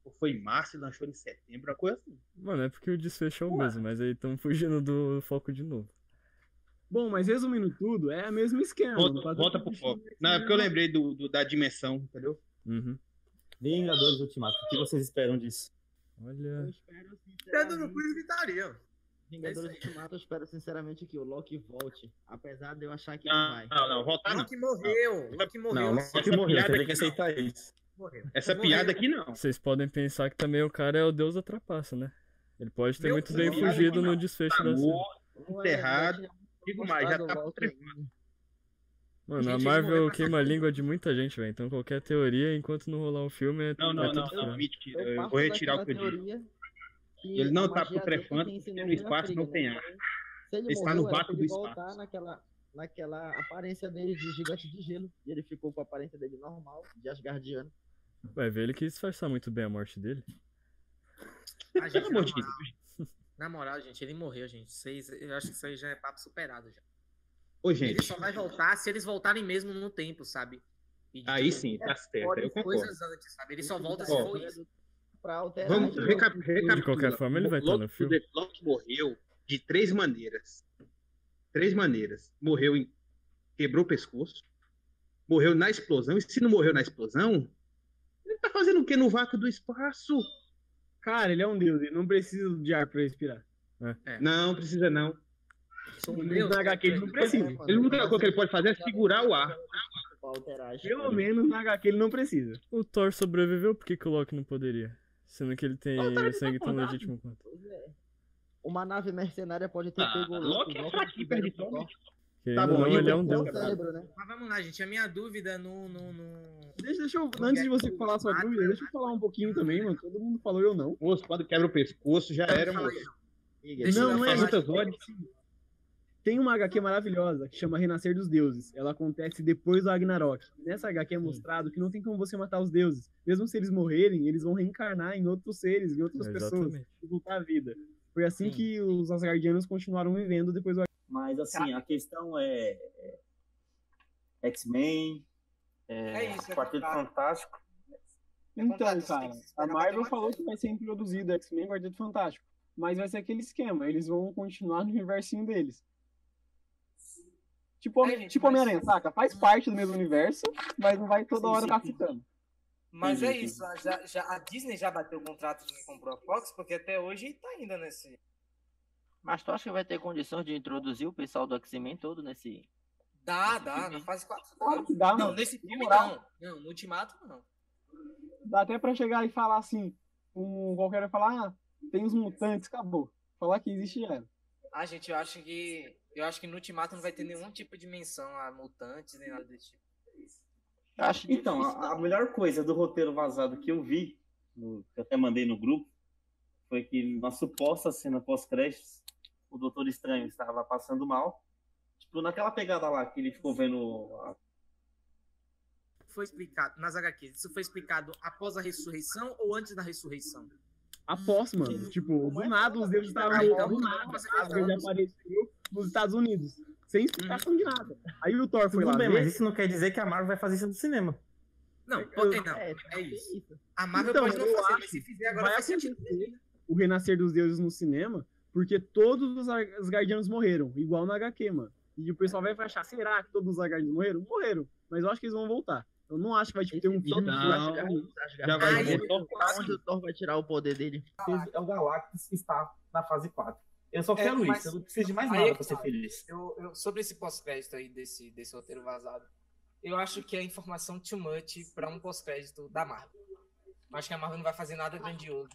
Ou foi em março e lançou em setembro, uma coisa assim. Mano, é porque o desfecho é o mesmo, mas aí estão fugindo do foco de novo. Bom, mas resumindo tudo, é o mesmo esquema. Volta, volta pro foco. é Não, é porque eu lembrei do, do- da dimensão, entendeu? Uhum. Vingadores Ultimato, o que vocês esperam disso? Eu Olha. espero no cu e gritaria. Vingadores É. Ultimato, eu espero sinceramente que o Loki volte. Apesar de eu achar que ele Não, vai. não, não, voltar não. Loki morreu. Loki morreu. Não, não essa que morreu, você tem aqui que aceitar isso. morreu. Essa Morreu. piada aqui não. Vocês podem pensar que também o cara é o deus da trapaça, né? Ele pode ter Meu muito bem fugido no não. desfecho Tá da Não é, enterrado. Digo mais, já tá Loki putrefado. Mano, Gente, a eles Marvel queima a língua de muita gente, velho. Então qualquer teoria, enquanto não rolar o filme, é, Não, é não, tudo não, não, mentira. Eu Eu vou retirar o que eu disse. Ele não a tá putrefando, porque no a espaço não tem né? ar. Se ele Ele está morreu, no vácuo do ele voltar espaço. naquela, naquela aparência dele de gigante de gelo. E ele ficou com a aparência dele normal, de Asgardiano. Vai ver, ele quis disfarçar muito bem a morte dele. Ah, gente, na moral. Na moral, gente, ele morreu, gente. Vocês, eu acho que isso aí já é papo superado já. Ô, Ele gente, só vai voltar se eles voltarem mesmo no tempo, sabe? E, aí tipo, sim, tá certo, fora eu concordo. coisas antes, sabe? Ele só volta se Ó. for isso. Pra alterar Vamos recap recapitular. De qualquer forma, ele vai estar no filme. Loki morreu de três maneiras. Três maneiras. Morreu em. Quebrou o pescoço. Morreu na explosão. E se não morreu na explosão, ele tá fazendo o que no vácuo do espaço? Cara, ele é um deus, ele não precisa de ar pra respirar. Não, precisa não. Pelo deus, menos na HQ ele não precisa. É, Ele, a única coisa que ele pode fazer é segurar o ar. Pelo menos na HQ ele não precisa. O Thor sobreviveu, por que, que o Loki não poderia? Sendo que ele tem tá o sangue tão acordado. legítimo quanto. Pois é. Uma nave mercenária pode ter Ah, pego o Loki é Loki fraquinho, perde Tá bom, não, ele é um deus. É cérebro, né? Mas vamos lá, gente. A minha dúvida no. no, no... Deixa, deixa eu, antes de você falar sua dúvida, deixa eu falar um pouquinho também, mano. Todo mundo falou eu não. Moço, quando quebra o pescoço, já era, moço. Não, não é muitas horas. Tem uma HQ maravilhosa que chama Renascer dos Deuses. Ela acontece depois do Ragnarok. Nessa HQ é mostrado que não tem como você matar os deuses. Mesmo se eles morrerem, eles vão reencarnar em outros seres, em outras pessoas, e voltar à vida. Foi assim Sim. que os Asgardianos continuaram vivendo depois do Mas assim, a questão é, é X-Men, é, É isso, é Quarteto fantástico. Fantástico. Então, cara, a Marvel falou que vai ser introduzido X-Men Quarteto Fantástico. Mas vai ser aquele esquema, eles vão continuar no universinho deles. Tipo, É, gente, tipo mas- Homem-Aranha, saca? Faz parte do mesmo universo, mas não vai toda Sim, hora sim, estar sim. ficando. Mas Entendi, é isso. Já, já, a Disney já bateu o contrato de comprou a Fox, porque até hoje tá ainda nesse. Mas tu acha que vai ter condições de introduzir o pessoal do X-Men todo nesse. Dá, dá. Na fase 4 dá. Claro que dá, Não, mano. nesse filme não. Não, no Ultimato não. Dá até pra chegar e falar assim, um qualquer vai falar, ah, tem os mutantes, acabou. Falar que existe já. Ah, gente, eu acho que. Eu acho que no Ultimato não vai ter nenhum tipo de menção a mutantes nem nada desse tipo. Acho Então, difícil, a, a melhor coisa do roteiro vazado que eu vi, no- que eu até mandei no grupo, foi que na suposta cena pós-créditos, o Doutor Estranho estava passando mal. Tipo, naquela pegada lá que ele ficou vendo. a- Foi explicado nas HQs. Isso foi explicado após a ressurreição ou antes da ressurreição? Após, mano. Tipo, do nada os deuses estavam. Ah, então, do nada, apareceu nos Estados Unidos. Sem explicação de nada. Aí o Thor foi Tudo lá. bem, ver, mas isso não quer dizer que a Marvel vai fazer isso no cinema. Não, pode não. É, É isso. A Marvel Então, pode não fazer, acho mas se fizer agora vai acontecer o renascer dos deuses no cinema, porque todos os Ar- Asgardianos morreram, igual na HQ, mano. E o pessoal vai achar, será que todos os Asgardianos morreram? Morreram. Mas eu acho que eles vão voltar. Eu não acho que vai tipo, ter um filme. Não. que- Já vai Ai, ver. Onde o Thor vai tirar o poder dele? É o Galactus que está na fase 4. Eu só É, quero mas- isso, eu não preciso de mais nada é pra que ser tá. feliz. Eu, eu- sobre esse pós-crédito aí desse, desse roteiro vazado, eu acho que é informação too much pra um pós-crédito da Marvel. Eu acho que a Marvel não vai fazer nada grandioso.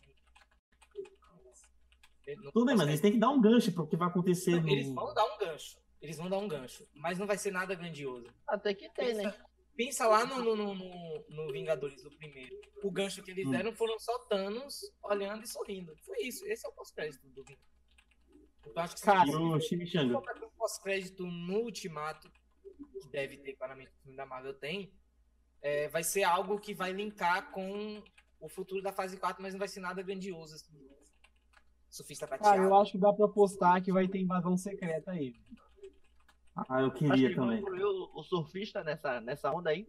Tudo bem, mas eles têm que dar um gancho pro que vai acontecer Não, no. Eles vão dar um gancho. Eles vão dar um gancho. Mas não vai ser nada grandioso. Até que tem, né? Pensa lá no, no, no, no- no Vingadores do primeiro. O gancho que eles Hum. deram foram só Thanos olhando e sorrindo. Foi isso. Esse é o pós-crédito do Vingadores. Então acho que se Cara, o Chimichanga. um pós-crédito no Ultimato, que deve ter, claramente, o filme da Marvel tem, é, vai ser algo que vai linkar com o futuro da fase 4, mas não vai ser nada grandioso. Assim. Surfista prateado. Cara, eu acho que dá pra postar que vai ter invasão secreta aí. Ah, eu Acho que queria vão também. o, o surfista nessa, nessa onda aí.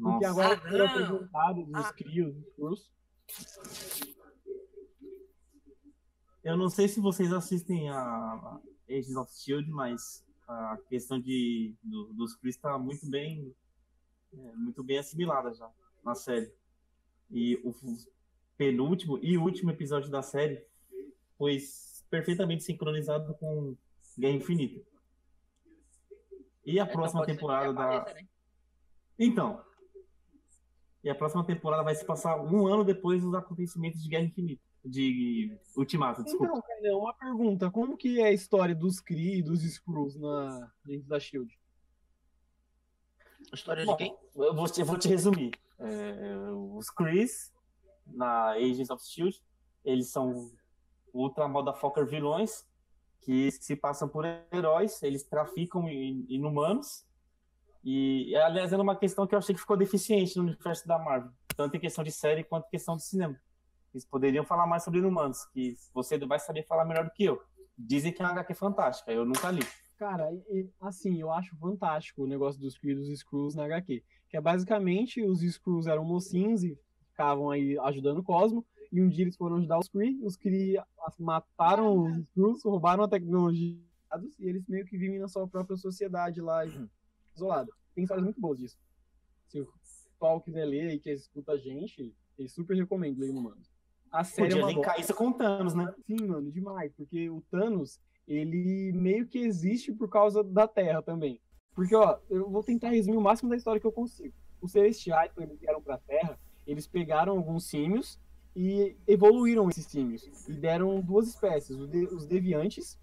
Porque Nossa. agora Ah, apresentados os Ah. crios. Eu não sei se vocês assistem a Agents of Shield, mas a questão de, do- dos Chris está muito bem, é, muito bem assimilada já na série. E o penúltimo e último episódio da série foi perfeitamente sincronizado com Guerra Infinita. E a próxima temporada da, apareça, né? Então. E a próxima temporada vai se passar um ano depois dos acontecimentos de Guerra Infinita. De Ultimato, desculpa. Então, cara, uma pergunta. Como que é a história dos Kree e dos Skrulls na, dentro da SHIELD? A história Bom, de quem? eu vou te, eu vou te resumir. É, os Krees, na Agents of S.H.I.E.L.D., eles são ultra motherfucker vilões que se passam por heróis, eles traficam in- inumanos. E, aliás, era uma questão que eu achei que ficou deficiente no universo da Marvel, tanto em questão de série quanto em questão de cinema. Eles poderiam falar mais sobre inumanos, que você vai saber falar melhor do que eu. Dizem que é uma HQ fantástica, eu nunca li. Cara, assim, eu acho fantástico o negócio dos dos Skrulls na HQ. Que é basicamente os Skrulls eram mocinhos e ficavam aí ajudando o Cosmo. E um dia eles foram ajudar os Kree. Os Kree mataram os Skrulls, roubaram a tecnologia e eles meio que vivem na sua própria sociedade lá, isolada. Tem histórias muito boas disso. Se o pessoal quiser ler e quer escuta a gente, eu super recomendo ler mano. A série é Podia linkar bosta. isso com o Thanos, né? Sim, mano, demais. Porque o Thanos, ele meio que existe por causa da Terra também. Porque, ó, eu vou tentar resumir o máximo da história que eu consigo. Os Celestiais, quando eles vieram pra Terra, eles pegaram alguns símios e evoluíram esses símios. E deram duas espécies, os, de- os Deviantes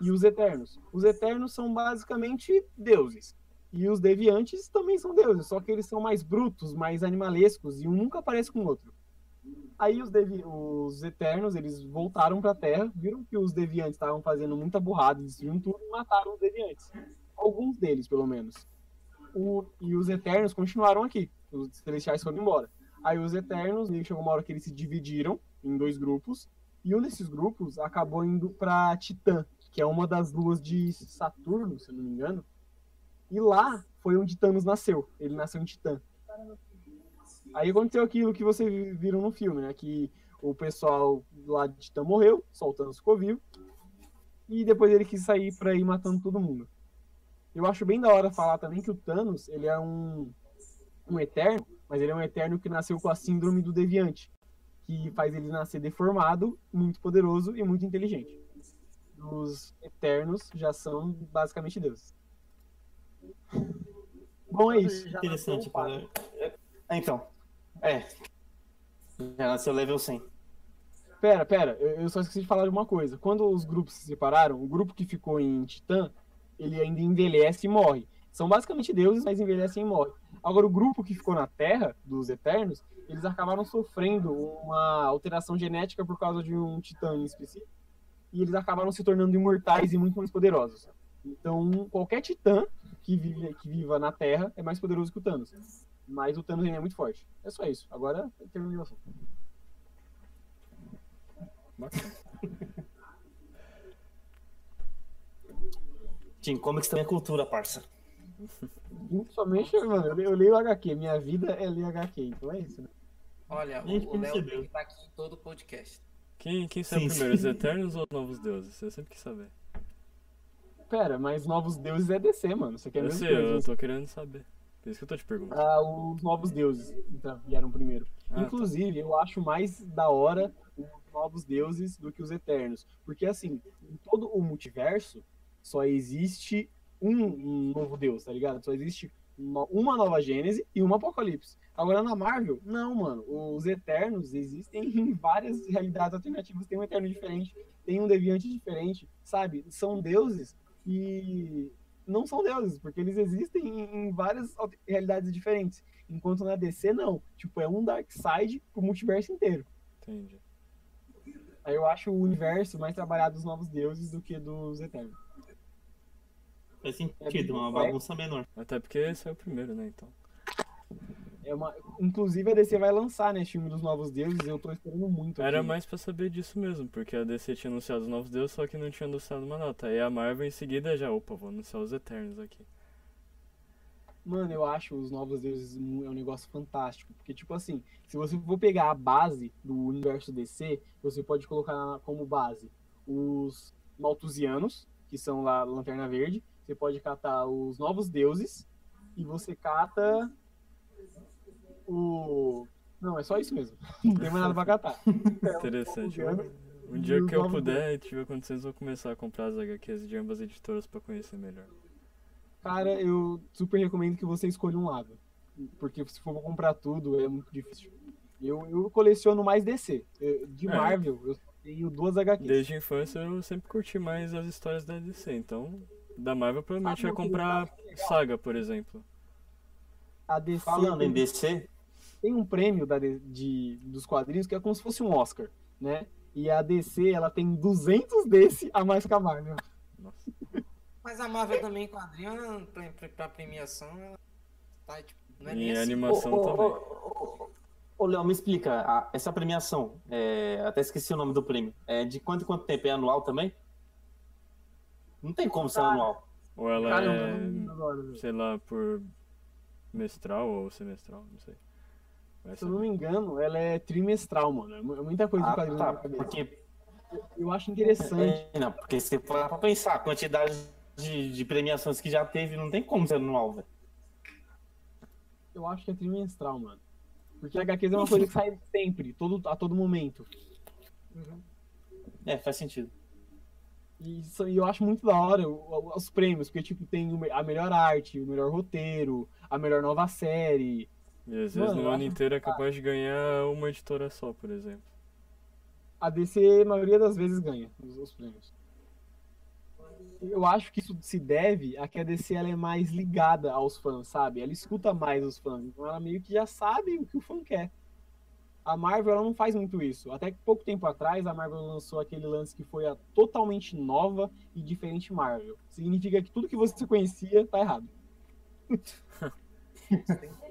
e os Eternos. Os Eternos são basicamente deuses. E os Deviantes também são deuses, só que eles são mais brutos, mais animalescos, e um nunca parece com o outro. Aí os, devi- os Eternos, eles voltaram pra Terra, viram que os Deviantes estavam fazendo muita burrada, destruindo tudo e mataram os Deviantes. Alguns deles, pelo menos. O- e os Eternos continuaram aqui. Os Celestiais foram embora. Aí os Eternos, chegou uma hora que eles se dividiram em dois grupos, e um desses grupos acabou indo pra Titã, que é uma das luas de Saturno, se eu não me engano. E lá foi onde Thanos nasceu. Ele nasceu em Titã. Aí aconteceu aquilo que vocês viram no filme, né? Que o pessoal lá de Titã morreu, só o Thanos ficou vivo. E depois ele quis sair pra ir matando todo mundo. Eu acho bem da hora falar também que o Thanos, ele é um, um eterno, mas ele é um eterno que nasceu com a síndrome do deviante, que faz ele nascer deformado, muito poderoso e muito inteligente. Os eternos já são basicamente deuses. Bom, é isso. Interessante, cara. É, Então, é. Já nasceu level 100. Pera, pera, eu eu só esqueci de falar de uma coisa. Quando os grupos se separaram, o grupo que ficou em Titã, ele ainda envelhece e morre. São basicamente deuses, mas envelhecem e morrem. Agora, o grupo que ficou na Terra, dos Eternos, eles acabaram sofrendo uma alteração genética por causa de um titã em específico. E eles acabaram se tornando imortais e muito mais poderosos. Então, qualquer titã que, vive, que viva na Terra é mais poderoso que o Thanos. Mas o Thanos ainda é muito forte. É só isso. Agora, terminei o assunto. Bacana. Tim, Comics também é cultura, parça. Principalmente, mano, eu leio- HQ. Minha vida é ler HQ. Então é isso, né? Olha, Nem o o Léo percebeu. tem que estar aqui em todo o podcast. Quem, quem saiu Sim, primeiro, sim. os Eternos ou os Novos Deuses? Eu sempre quis saber. Pera, mas Novos Deuses é DC, mano. Você quer Eu mesmo sei, eu tô querendo saber. Por isso que eu tô te perguntando. Ah, os Novos Deuses então, vieram primeiro. Ah, tá. Inclusive, eu acho mais da hora os Novos Deuses do que os Eternos. Porque, assim, em todo o multiverso, só existe um, um novo Deus, tá ligado? Só existe uma, nova Gênese e uma Apocalipse. Agora, na Marvel, não, mano. Os Eternos existem em várias realidades alternativas. Tem um Eterno diferente, tem um Deviante diferente, sabe? São deuses e não são deuses, porque eles existem em, em várias realidades diferentes. Enquanto na DC, não. Tipo, é um Darkseid pro multiverso inteiro. Entendi. Aí eu acho o universo mais trabalhado dos novos deuses do que dos Eternos. Faz É sentido, uma bem bagunça menor. Até porque saiu primeiro, né? Então. É uma... Inclusive a DC vai lançar, né, esse filme dos novos deuses, eu tô esperando muito. Era aqui. mais pra saber disso mesmo, porque a DC tinha anunciado os Novos Deuses, só que não tinha anunciado uma nota. Aí a Marvel em seguida já, opa, vou anunciar os Eternos aqui. Mano, eu acho os novos deuses é um negócio fantástico. Porque, tipo assim, se você for pegar a base do universo DC, você pode colocar como base os Malthusianos, que são lá a Lanterna Verde. Você pode catar os novos deuses. E você cata o. Não, é só isso mesmo. Não tem mais nada pra catar. É, Interessante. os Um, um dia que eu puder e tiver condições, eu vou começar a comprar as HQs de ambas editoras pra conhecer melhor. Cara, eu super recomendo que você escolha um lado. Porque se for comprar tudo, é muito difícil. Eu, eu coleciono mais DC. Eu- De É. Marvel, eu só tenho duas HQs. Desde a infância eu sempre curti mais as histórias da DC, então da Marvel provavelmente Sabe vai comprar Saga, por exemplo. A DC Falando em DC, tem um prêmio da, de, dos quadrinhos que é como se fosse um Oscar, né? E a DC, ela tem 200 desse a mais que a Marvel. Nossa. Mas a Marvel também, em quadrinho, pra, pra, pra premiação, ela tá, tipo, não é E nem assim. animação Ô, também. ô, Léo, me explica, a- essa premiação, é, até esqueci o nome do prêmio, é de quanto em quanto tempo? É anual também? Não tem como ser Ah, anual. Ou ela Caramba, é, agora, sei lá, por mestral ou semestral, não sei. Se eu não me engano, ela é trimestral, mano. É é muita coisa Ah, quadrinho tá, porque, Eu acho interessante. é, não, porque se for pra pensar, a quantidade de, de premiações que já teve, não tem como ser anual, velho. Eu acho que é trimestral, mano. Porque HQs é uma coisa que sai sempre, todo, a todo momento. É, faz sentido. E, isso- e eu acho muito da hora os prêmios, porque tipo, tem a melhor arte, o melhor roteiro, a melhor nova série. E às vezes Mano, no ano inteiro é capaz de ganhar uma editora só, por exemplo. A DC, a maioria das vezes, ganha os, os prêmios. Eu acho que isso se deve a que a DC ela é mais ligada aos fãs, sabe? Ela escuta mais os fãs, então ela meio que já sabe o que o fã quer. A Marvel ela não faz muito isso. Até que pouco tempo atrás, a Marvel lançou aquele lance que foi a totalmente nova e diferente Marvel. Significa que tudo que você conhecia tá errado.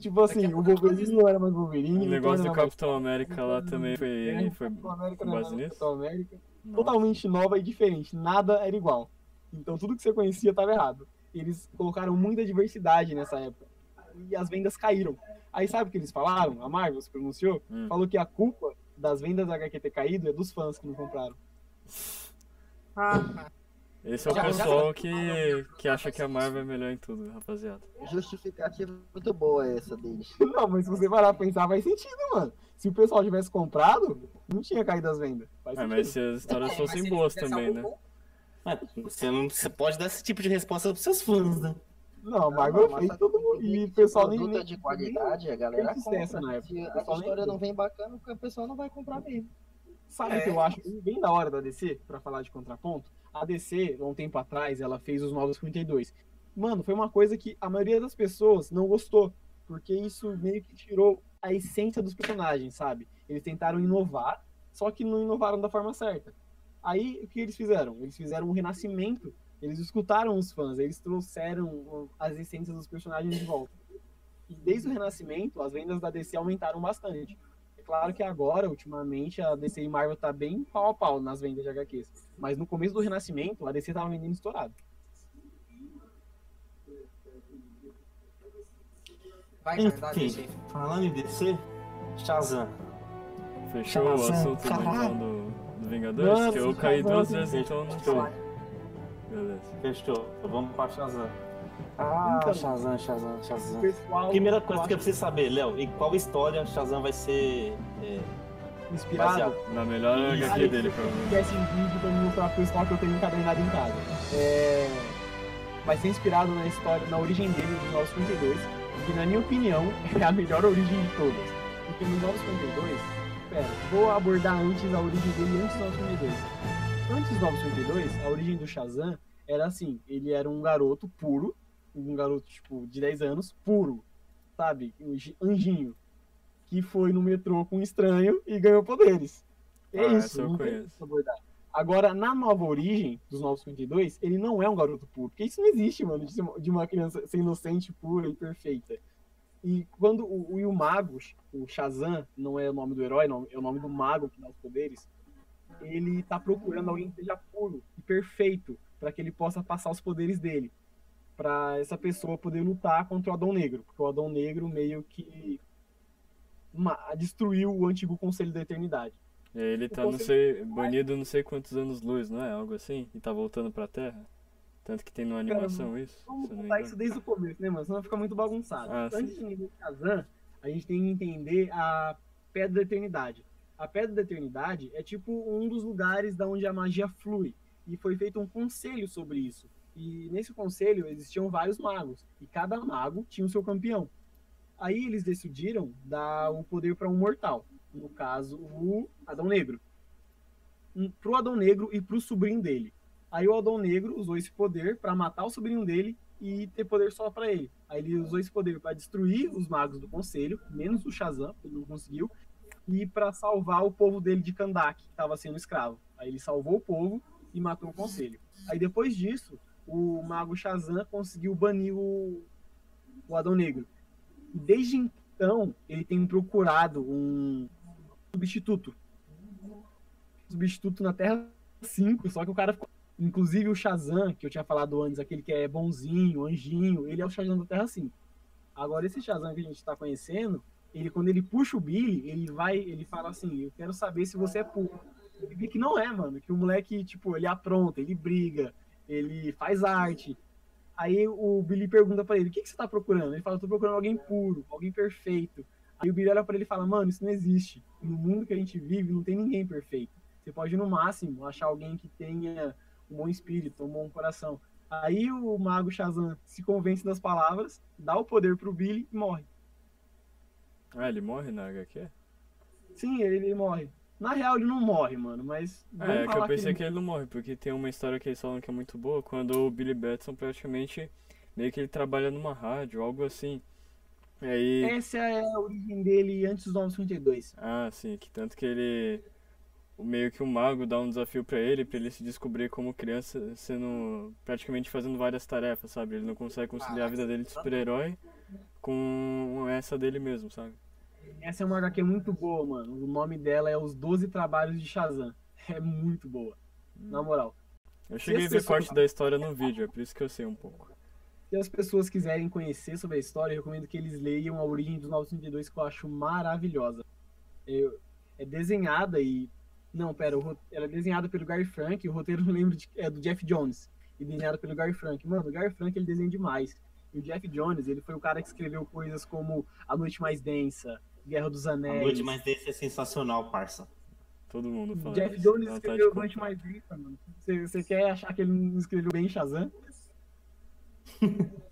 tipo assim, o Wolverine não era mais Wolverine. O o negócio do Capitão América lá também foi, foi Capitão América não era? Capitão América. Totalmente nova e diferente. Nada era igual. Então tudo que você conhecia estava errado. Eles colocaram muita diversidade nessa época. E as vendas caíram. Aí sabe o que eles falaram? A Marvel se pronunciou? Hum. Falou que a culpa das vendas da HQ ter caído é dos fãs que não compraram. Esse é o Já- já- pessoal que, que acha que a Marvel é melhor em tudo, rapaziada. Justificativa muito boa essa deles. Não, mas se você parar pra pensar, faz sentido, mano. Se o pessoal tivesse comprado, não tinha caído as vendas. Faz É, sentido. mas se as histórias É, fossem boas também, né? É, você, não, você pode dar esse tipo de resposta pros seus fãs, né? Não, a Marvel mas fez todo mundo. E o pessoal nem. é de qualidade, a galera compra. na época. Se a nem história não vem bacana, o pessoal não vai comprar mesmo. Sabe o É. que eu acho bem da hora da DC, pra falar de contraponto? A DC, há um tempo atrás, ela fez os Novos 52. mano, foi uma coisa que a maioria das pessoas não gostou, porque isso meio que tirou a essência dos personagens, sabe? Eles tentaram inovar, só que não inovaram da forma certa. Aí, o que eles fizeram? Eles fizeram um renascimento, eles escutaram os fãs, eles trouxeram as essências dos personagens de volta. E desde o renascimento, as vendas da DC aumentaram bastante. É claro que agora, ultimamente, a DC e Marvel tá bem pau a pau nas vendas de HQs. Mas no começo do renascimento, a DC tava vendendo estourado. Vai, Enfim, DC. falando em DC, Shazam. Fechou o Shazam, assunto do, caralho. do, do Vingadores? Mano, que eu caí Shazam, duas vezes, então não Fechou. sei. Beleza. Fechou. Vamos pra Shazam. Ah, Então, Shazam, Shazam, Shazam. Pessoal, Primeira coisa eu que eu preciso saber, Léo, em qual história Shazam vai ser é, inspirado. baseado? Na melhor. HQ dele, provavelmente. tivesse um vídeo pra mostrar pro pessoal que eu tenho encadernado em casa. É... Vai ser inspirado na história, na origem dele dos 952, que na minha opinião é a melhor origem de todas. Porque nos 952, pera, vou abordar antes a origem dele antes dos 952. Antes dos 952, a origem do Shazam era assim, ele era um garoto puro, um garoto tipo de 10 anos, puro, sabe? Um anjinho, que foi no metrô com um estranho e ganhou poderes. É Ah, isso, eu não tem conheço. Agora, na nova origem dos 952, ele não é um garoto puro. Porque isso não existe, mano, de uma- criança ser inocente, pura e perfeita. E quando o, o, o mago, o Shazam, não é o nome do herói, não, é o nome do mago que dá os poderes, ele tá procurando alguém que seja puro e perfeito para que ele possa passar os poderes dele. Pra essa pessoa poder lutar contra o Adão Negro. Porque o Adão Negro meio que ma- destruiu o antigo Conselho da Eternidade. Ele O tá, não sei, banido não sei quantos anos luz, não é? Algo assim? E tá voltando pra Terra? Tanto que tem numa animação isso, Vamos não me contar isso desde o começo, né, mano? Senão fica muito bagunçado. Ah, sim. Antes de entender Kazan, a gente tem que entender a Pedra da Eternidade. A Pedra da Eternidade é tipo um dos lugares da onde a magia flui. E foi feito um conselho sobre isso. E nesse conselho existiam vários magos. E cada mago tinha o seu campeão. Aí eles decidiram dar o poder para um mortal. No caso, o Adão Negro. Um, pro Adão Negro e pro sobrinho dele. Aí o Adão Negro usou esse poder para matar o sobrinho dele e ter poder só para ele. Aí ele usou esse poder para destruir os magos do conselho, menos o Shazam, ele não conseguiu, e para salvar o povo dele de Kandak, que estava sendo escravo. Aí ele salvou o povo e matou o conselho. Aí depois disso, o mago Shazam conseguiu banir o, o Adão Negro. E desde então, ele tem procurado um substituto. Substituto na Terra 5, só que o cara ficou Inclusive o Shazam, que eu tinha falado antes, aquele que é bonzinho, anjinho, ele é o Shazam da Terra 5. Agora, esse Shazam que a gente tá conhecendo, ele quando ele puxa o Billy, ele vai, ele fala assim, eu quero saber se você é puro. Ele vê que não é, mano, que o moleque, tipo, ele apronta, ele briga, ele faz arte. Aí o Billy pergunta pra ele, o que, que você tá procurando? Ele fala, eu tô procurando alguém puro, alguém perfeito. Aí o Billy olha pra ele e fala, mano, isso não existe. No mundo que a gente vive, não tem ninguém perfeito. Você pode, no máximo, achar alguém que tenha um bom espírito, um bom coração. Aí o mago Shazam se convence das palavras, dá o poder pro Billy e morre. Ah, ele morre na HQ? Sim, ele, ele morre. Na real, ele não morre, mano, mas. Ah, é que eu pensei que ele não morre, porque tem uma história que eles falam que é muito boa, quando o Billy Batson praticamente meio que ele trabalha numa rádio, algo assim. E aí. Essa é a origem dele antes dos 952. Ah, sim, que tanto que ele. o- Meio que o mago dá um desafio pra ele, pra ele se descobrir como criança, sendo. praticamente fazendo várias tarefas, sabe? Ele não consegue conciliar a vida dele de super-herói com essa dele mesmo, sabe? Essa é uma HQ muito boa, mano. O nome dela é Os 12 Trabalhos de Shazam. É muito boa. Na moral. Eu cheguei a ver pessoas- corte da história no vídeo, é por isso que eu sei um pouco. Se as pessoas quiserem conhecer sobre a história, eu recomendo que eles leiam A Origem dos 932, que eu acho maravilhosa. Eu- é desenhada e. Não, pera, o ela é desenhada pelo Gary Frank, o roteiro não lembro de... é do Jeff Jones. E desenhada pelo Gary Frank. Mano, o Gary Frank ele desenha demais. E o Jeff Jones, ele foi o cara que escreveu coisas como A Noite Mais Densa, Guerra dos A Anéis. noite mais desse é sensacional, parça. Todo mundo fala Jeff isso, Jones de escreveu. Noite Mais Densa, mano. Você, você quer achar que ele não escreveu bem Shazam?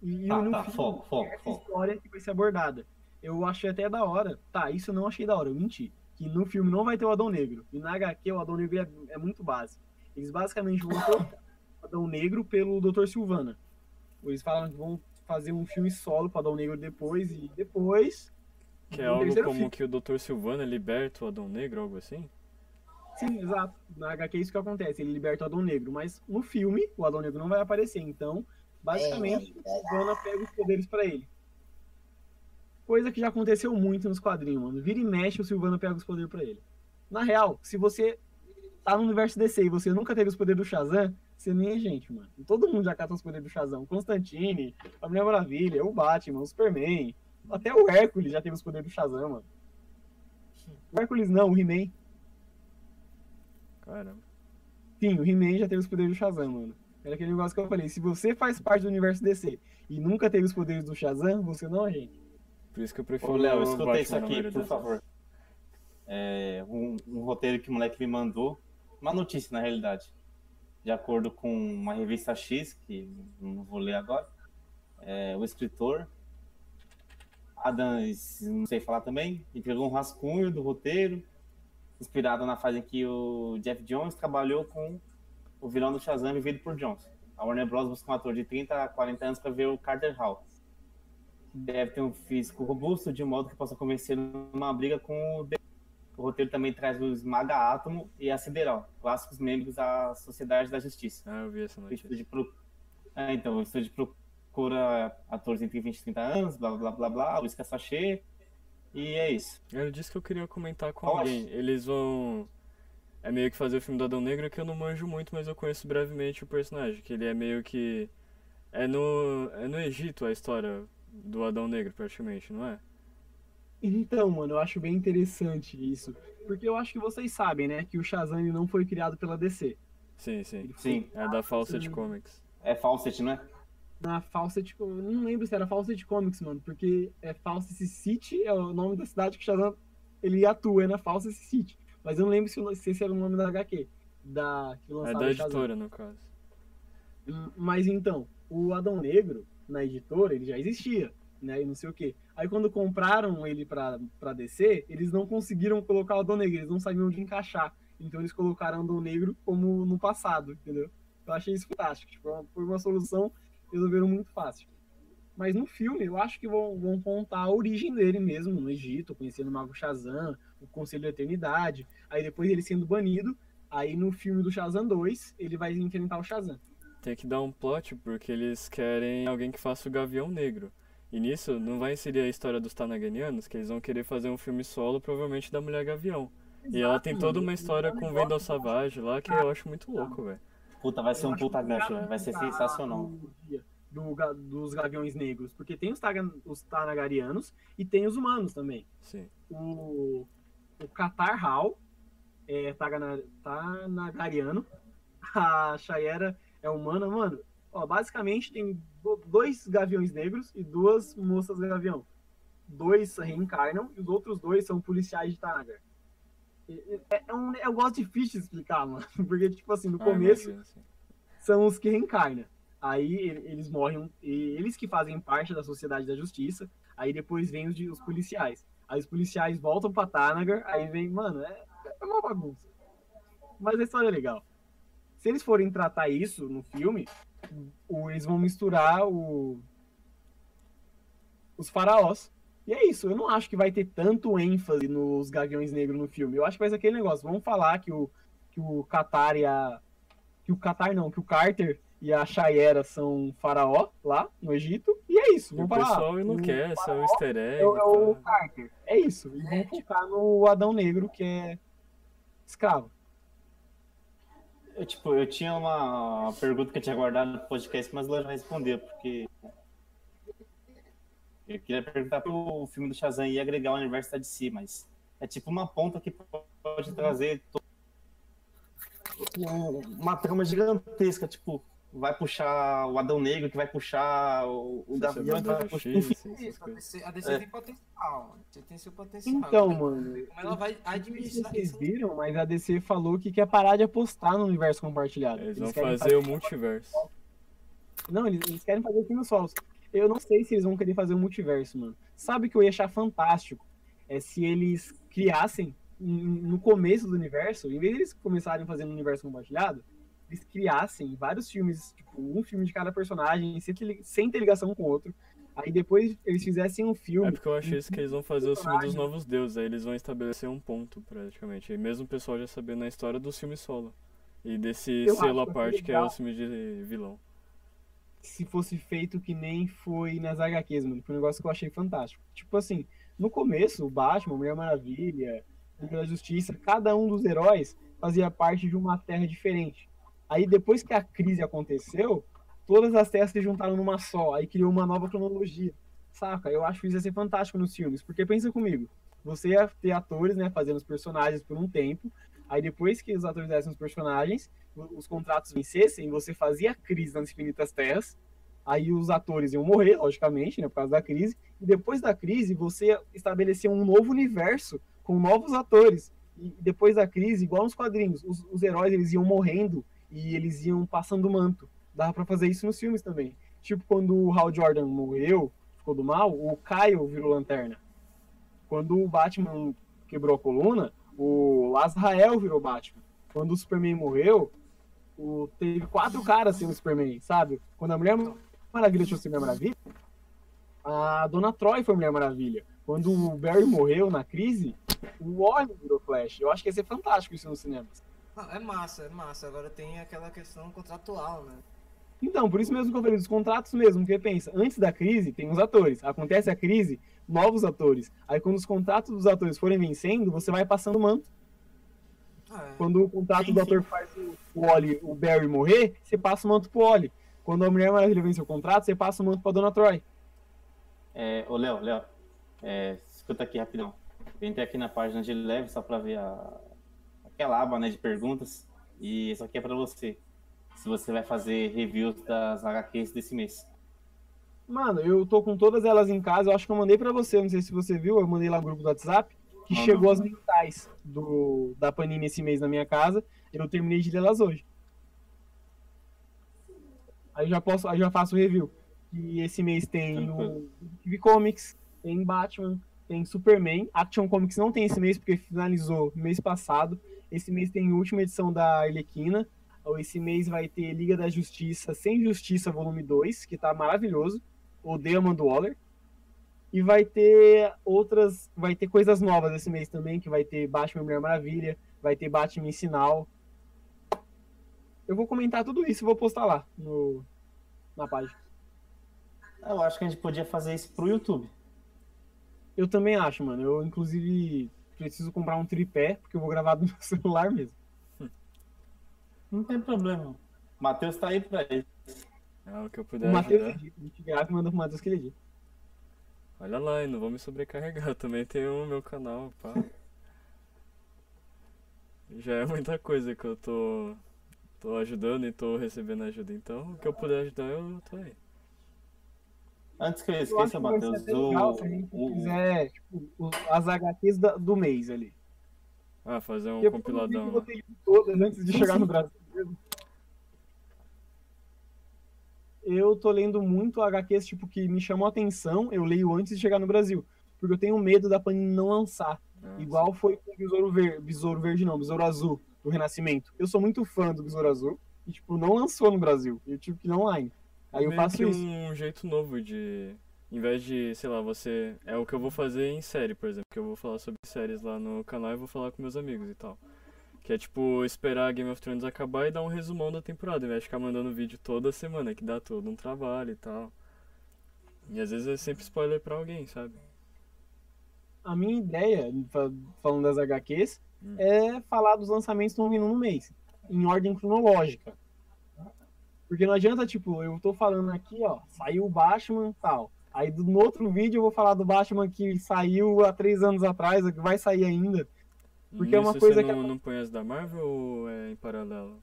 E Tá, no tá, filme, foco, foco, essa foco. história que vai ser abordada. Eu achei até da hora. Tá, isso eu não achei da hora, eu menti. Que no filme não vai ter o Adão Negro. E na HQ o Adão Negro é, é muito básico. Eles basicamente vão colocar o Adão Negro pelo Dr. Silvana. Eles falaram que vão fazer um filme solo pro Adão Negro depois e depois. Que é algo como filme. que o Dr. Silvana liberta o Adão Negro, algo assim? Sim, exato. Na HQ é isso que acontece, ele liberta o Adão Negro, mas no filme o Adão Negro não vai aparecer, então, basicamente, o Silvana pega os poderes pra ele. Coisa que já aconteceu muito nos quadrinhos, mano. Vira e mexe, o Silvana pega os poderes pra ele. Na real, se você tá no universo DC e você nunca teve os poderes do Shazam, você nem é gente, mano. Todo mundo já cata os poderes do Shazam. O Constantine, a Mulher Maravilha, o Batman, o Superman. Até o Hércules já teve os poderes do Shazam, mano. O Hércules não, o He-Man. Caramba. Sim, o He-Man já teve os poderes do Shazam, mano. Era aquele negócio que eu falei. Se você faz parte do universo DC e nunca teve os poderes do Shazam, você não é gente. Por isso que eu prefiro Ô, Léo, escuta Batman isso aqui, por favor. É, um, um roteiro que o moleque me mandou, uma notícia na realidade, de acordo com uma revista X, que não vou ler agora, é, o escritor Adam, não sei falar também, entregou um rascunho do roteiro, inspirado na fase em que o Jeff Jones trabalhou com o vilão do Shazam vivido por Jones. A Warner Bros. busca um ator de 30 a 40 anos para ver o Carter Hall. Deve ter um físico robusto, de modo que possa convencer numa briga com o The o roteiro também traz o Esmaga Átomo e a Sideral, clássicos membros da Sociedade da Justiça. Ah, eu vi essa O notícia. estúdio pro... é, então, o estúdio procura atores entre 20 e 30 anos, blá blá blá blá, Whisky Sachê, e é isso. Eu disse que eu queria comentar com Oxe. alguém. Eles vão. É meio que fazer o filme do Adão Negro que eu não manjo muito, mas eu conheço brevemente o personagem. Que ele é meio que. É no. É no Egito a história do Adão Negro, praticamente, não é? Então, mano, eu acho bem interessante isso. Porque eu acho que vocês sabem, né, que o Shazam não foi criado pela DC. Sim, sim. Sim, É da Fawcett Sim. Comics. é Fawcett, não é? na Fawcett, eu não lembro se era Fawcett Comics, mano, porque é Fawcett City, é o nome da cidade que o Shazam ele atua, é na Fawcett City. Mas eu não lembro se, o- se esse era o nome da HQ, da, que É da editora, no caso. Mas então, o Adão Negro, na editora, ele já existia, né? E não sei o quê. Aí quando compraram ele pra, pra DC, eles não conseguiram colocar o Adão Negro, eles não sabiam onde encaixar. Então eles colocaram o Adão Negro como no passado, entendeu? Eu achei isso fantástico. Tipo, foi uma solução resolveram muito fácil. Mas no filme, eu acho que vão, vão contar a origem dele mesmo, no Egito, conhecendo o Mago Shazam, o Conselho da Eternidade. Aí depois ele sendo banido, aí no filme do Shazam 2, ele vai enfrentar o Shazam. Tem que dar um plot porque eles querem alguém que faça o Gavião Negro. E nisso não vai inserir a história dos Tanaganianos, que eles vão querer fazer um filme solo, provavelmente da Mulher Gavião. E ela tem toda uma história com o Vendel Savage lá que eu acho muito louco, velho. Puta, vai ser Eu um puta gancho, velho. vai ser sensacional. do dos gaviões negros, porque tem os, taga, os Tanagarianos e tem os humanos também. Sim. O, o Qatar Hal é Tanagariano, a Shayera é humana, mano. Ó, basicamente tem do- dois gaviões negros e duas moças gavião. Dois reencarnam e os outros dois são policiais de Tanagar. É, é- um, gosto difícil de explicar, mano, porque tipo assim, no Ah, começo são os que reencarnam. Aí ele- eles morrem, e eles que fazem parte da Sociedade da Justiça. Aí depois vem os, de- os policiais. Aí os policiais voltam pra Tanagar, aí vem, mano, é, é uma bagunça. Mas a história é legal. Se eles forem tratar isso no filme, o- eles vão misturar o, os faraós. E é isso, eu não acho que vai ter tanto ênfase nos Gaviões Negros no filme. Eu acho que vai ser aquele negócio. Vamos falar que o, que o Qatar e a. Que o Qatar não, que o Carter e a Shayera são faraó lá no Egito. E é isso. O Vamos falar. pessoal o enlouquece, é um easter egg. é, o- é o? Carter. É isso. E vamos focar no Adão Negro, que é escravo. Eu, tipo, eu tinha uma pergunta que eu tinha guardado no podcast, mas o Léo já respondeu, porque. Eu queria perguntar pro filme do Shazam ia agregar o universo da DC, mas é tipo uma ponta que pode trazer um- uma trama gigantesca, tipo, vai puxar o Adão Negro, que vai puxar o, o Gavião, que vai puxar. A. DC, a DC É. tem potencial. A DC tem seu potencial. Então, Como mano. ela vai Não sei se administrar vocês isso. viram, mas a DC falou que quer parar de apostar no universo compartilhado. Eles vão querem fazer o multiverso. Não, eles, eles querem fazer filmes solos. Eu não sei se eles vão querer fazer o multiverso, mano. Sabe o que eu ia achar fantástico? É se eles criassem no começo do universo, em vez de eles começarem fazendo um universo compartilhado, eles criassem vários filmes, tipo, um filme de cada personagem, sem ter, sem ter ligação com o outro. Aí depois eles fizessem um filme. É porque eu achei isso que eles vão fazer o filme dos novos deuses, aí eles vão estabelecer um ponto, praticamente. E mesmo o pessoal já sabendo a história dos filmes solo. E desse Eu selo à parte que é o filme de vilão. se fosse feito que nem foi nas HQs, mano. Foi um negócio que eu achei fantástico. Tipo assim, no começo, o Batman, Mulher Maravilha, Liga da Justiça, cada um dos heróis fazia parte de uma terra diferente. Aí depois que a crise aconteceu, todas as terras se juntaram numa só, aí criou uma nova cronologia. Saca? Eu acho que isso ia ser fantástico nos filmes, porque pensa comigo, você ia ter atores, né, fazendo os personagens por um tempo, aí depois que os atores dessem os personagens, os contratos vencessem, você fazia a crise nas infinitas terras, aí os atores iam morrer, logicamente, né, por causa da crise, e depois da crise você estabelecia um novo universo com novos atores. E depois da crise, igual nos quadrinhos, os, os heróis eles iam morrendo e eles iam passando o manto. Dava pra fazer isso nos filmes também. Tipo quando o Hal Jordan morreu, ficou do mal, o Kyle virou lanterna. Quando o Batman quebrou a coluna, o Azrael virou Batman. Quando o Superman morreu, o- teve quatro caras sendo Superman, sabe? Quando a Mulher Maravilha tinha sido Mulher Maravilha, a Dona Troy foi Mulher Maravilha. Quando o Barry morreu na crise, o Warren virou Flash. Eu acho que ia ser fantástico isso nos cinemas. Ah, é massa, é massa. Agora tem aquela questão contratual, né? Então, por isso mesmo que eu falei dos contratos mesmo, porque pensa, antes da crise tem os atores, acontece a crise, novos atores. Aí quando os contratos dos atores forem vencendo, você vai passando o manto. Ah, é. Quando o contrato do ator faz o, o Oli, o Barry morrer, você passa o manto pro Oli. Quando a Mulher Maravilha vence o contrato, você passa o manto pra Dona Troy. É, ô, Léo, Léo, é, escuta aqui rapidão. Eu entrei aqui na página de leve só pra ver a, aquela aba né, de perguntas. E isso aqui é pra você. Se você vai fazer reviews das HQs desse mês. Mano, eu tô com todas elas em casa, eu acho que eu mandei pra você, não sei se você viu, eu mandei lá no grupo do WhatsApp, que chegou não. as mentais do, da Panini esse mês na minha casa, eu terminei de lê-las hoje. Aí já posso, aí já faço review. E esse mês tem o TV Comics, tem Batman, tem Superman. Action Comics não tem esse mês porque finalizou mês passado. Esse mês tem a última edição da Arlequina. Esse mês vai ter Liga da Justiça Sem Justiça Volume 2, que tá maravilhoso. Odeio Amanda Waller. E vai ter outras, vai ter coisas novas esse mês também, que vai ter Batman Mulher Maravilha, vai ter Batman em Sinal. Eu vou comentar tudo isso e vou postar lá no, na página. Eu acho que a gente podia fazer isso pro YouTube. Eu também acho, mano. Eu, inclusive, preciso comprar um tripé, porque eu vou gravar do meu celular mesmo. Não tem problema. Matheus tá aí pra isso. É o que eu O puder Matheus ajudar. edita. A gente grava e manda pro Matheus que ele edita. Olha lá, e não vou me sobrecarregar. Também tem o meu canal, pá. Já é muita coisa que eu tô, tô ajudando e tô recebendo ajuda. Então, o que eu puder ajudar, eu tô aí. Antes que eu esqueça, Matheus, até legal se a o, gente o- fizer tipo, as HQs do mês ali. Ah, fazer um Eu compiladão. eu lido todas antes de chegar no Brasil. Eu tô lendo muito HQs tipo que me chamam a atenção, eu leio antes de chegar no Brasil, porque eu tenho medo da Panini não lançar. Ah, Igual foi com o Besouro Verde, Besouro Verde não, Besouro Azul do Renascimento. Eu sou muito fã do Besouro Azul e tipo não lançou no Brasil. Eu tive que ir online. Aí eu faço isso. um jeito novo de. Em vez de, sei lá, você. É o que eu vou fazer em série, por exemplo. Que eu vou falar sobre séries lá no canal e vou falar com meus amigos e tal. Que é tipo esperar Game of Thrones acabar e dar um resumão da temporada, em vez de ficar mandando vídeo toda semana, que dá todo um trabalho e tal. E às vezes é sempre spoiler pra alguém, sabe? A minha ideia, fa- falando das HQs, Hum. é falar dos lançamentos vindo no mês, em ordem cronológica. Porque não adianta, tipo, eu tô falando aqui, ó, saiu o Batman tal. Aí no outro vídeo eu vou falar do Batman que saiu há três anos atrás, ou que vai sair ainda. Porque é uma coisa você que não, não as da Marvel ou é em paralelo?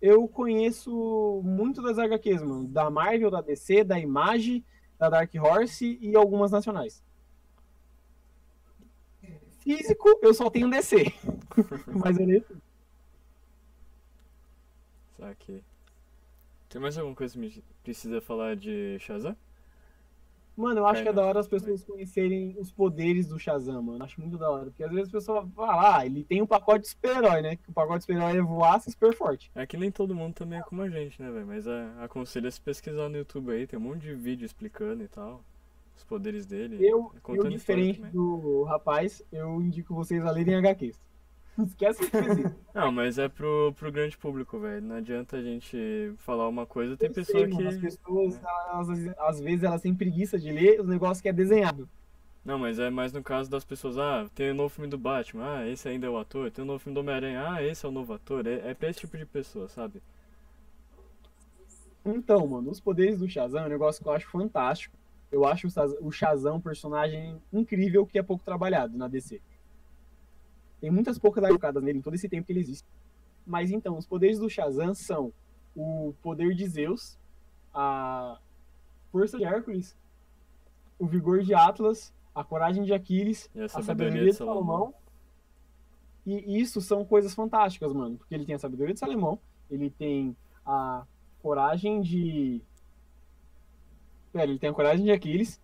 Eu conheço muito das HQs, mano. Da Marvel, da DC, da Image, da Dark Horse e algumas nacionais. Físico, eu só tenho DC. Mas eu leio tudo. Saquei. Tem mais alguma coisa que me precisa falar de Shazam? Mano, eu acho que é da hora as pessoas conhecerem os poderes do Shazam, mano. Acho muito da hora. Porque às vezes a pessoa fala, ah, ele tem um pacote de super-herói, né? Que o pacote de super-herói é voar, ser super forte. É que nem todo mundo também é como a gente, né, velho? Mas é, aconselho a se pesquisar no YouTube aí, tem um monte de vídeo explicando e tal. Os poderes dele. Eu, é eu diferente do rapaz, eu indico vocês a lerem HQs. Esquece o que eu fiz. Não, mas é pro, pro grande público, velho. Não adianta a gente falar uma coisa, tem Eu pessoa sei, que. mano, As pessoas, elas, às- vezes, elas têm preguiça de ler os negócios que é desenhado. Não, mas é mais no caso das pessoas, ah, tem o novo filme do Batman, ah, esse ainda é o ator, tem o novo filme do Homem-Aranha, ah, esse é o novo ator. É, é pra esse tipo de pessoa, sabe? Então, mano, os poderes do Shazam é um negócio que eu acho fantástico. Eu acho o Shazam um personagem incrível que é pouco trabalhado na DC. Tem muitas poucas alocadas nele em todo esse tempo que ele existe. Mas então, os poderes do Shazam são o poder de Zeus, a força de Hércules, o vigor de Atlas, a coragem de Aquiles, a sabedoria sabedoria de de Salomão. Salomão. E isso são coisas fantásticas, mano. Porque ele tem a sabedoria de Salomão, ele tem a coragem de. Pera, ele tem a coragem de Aquiles.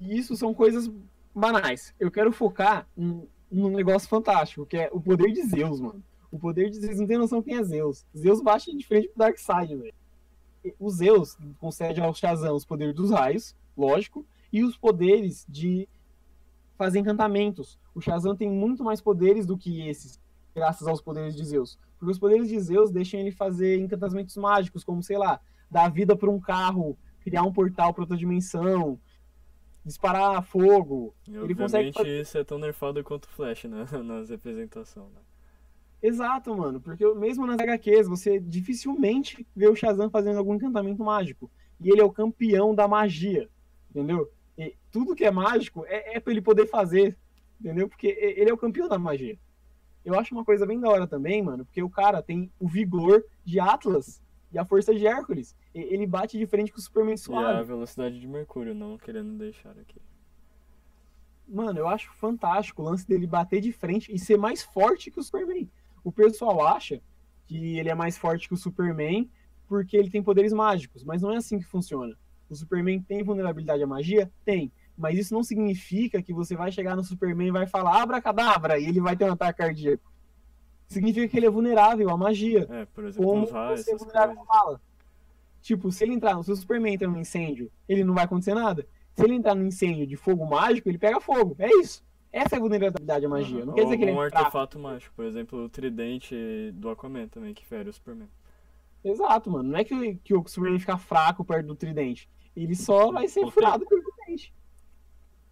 E isso são coisas banais. Eu quero focar em- num negócio fantástico, que é o poder de Zeus, mano. O poder de Zeus, não tem noção quem é Zeus. Zeus bate de frente pro Darkseid, velho. O Zeus concede ao Shazam os poderes dos raios, lógico, e os poderes de fazer encantamentos. O Shazam tem muito mais poderes do que esses, graças aos poderes de Zeus. Porque os poderes de Zeus deixam ele fazer encantamentos mágicos, como, sei lá, dar vida para um carro, criar um portal para outra dimensão, disparar fogo. E Ele consegue fazer... isso é tão nerfado quanto o Flash, né? Nas representações, né? Exato, mano. Porque mesmo nas HQs, você dificilmente vê o Shazam fazendo algum encantamento mágico. E ele é o campeão da magia, entendeu? E tudo que é mágico é, é pra ele poder fazer, entendeu? Porque ele é o campeão da magia. Eu acho uma coisa bem da hora também, mano, porque o cara tem o vigor de Atlas e a força de Hércules. Ele bate de frente com o Superman E a suave. velocidade de Mercúrio, não querendo deixar aqui. Mano, eu acho fantástico o lance dele bater de frente e ser mais forte que o Superman. O pessoal acha que ele é mais forte que o Superman porque ele tem poderes mágicos, mas não é assim que funciona. O Superman tem vulnerabilidade à magia? Tem. Mas isso não significa que você vai chegar no Superman e vai falar abracadabra e ele vai ter um ataque cardíaco. Significa que ele é vulnerável à magia. É, por exemplo, Como você é vulnerável à bala. Tipo, se ele entrar, se o Superman entrar num incêndio, ele não vai acontecer nada. Se ele entrar num incêndio de fogo mágico, ele pega fogo. É isso. Essa é a vulnerabilidade à magia. Aham. Não quer dizer Ou que ele um é fraco. artefato mágico, por exemplo, o tridente do Aquaman também, que fere o Superman. Exato, mano. Não é que, que o Superman fica fraco perto do tridente. Ele só vai ser furado pelo tridente.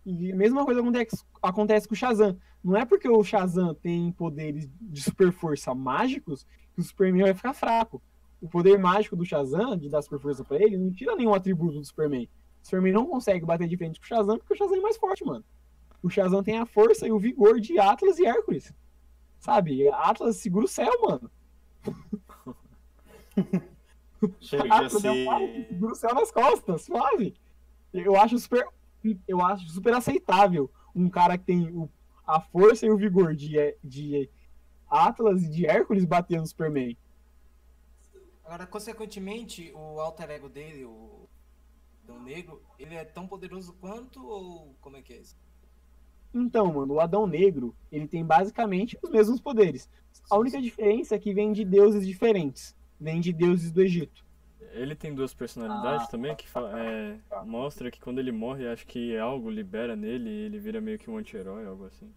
E a mesma coisa acontece, acontece com o Shazam. Não é porque o Shazam tem poderes de super força mágicos que o Superman vai ficar fraco. O poder mágico do Shazam, de dar super força pra ele, não tira nenhum atributo do Superman. O Superman não consegue bater de frente com o Shazam porque o Shazam é mais forte, mano. O Shazam tem a força e o vigor de Atlas e Hércules. Sabe? Atlas segura o céu, mano. Chega Ah, a tu deu um ser. segura o céu nas costas, suave. Eu acho super, eu acho super aceitável um cara que tem o- a força e o vigor de, de Atlas e de Hércules bater no Superman. Agora, consequentemente, o alter ego dele, o Adão Negro, ele é tão poderoso quanto ou como é que é isso? Então, mano, o Adão Negro, ele tem basicamente os mesmos poderes. A única diferença é que vem de deuses diferentes. Vem de deuses do Egito. Ele tem duas personalidades também, que é, mostra que quando ele morre, acho que algo libera nele e ele vira meio que um anti-herói, algo assim.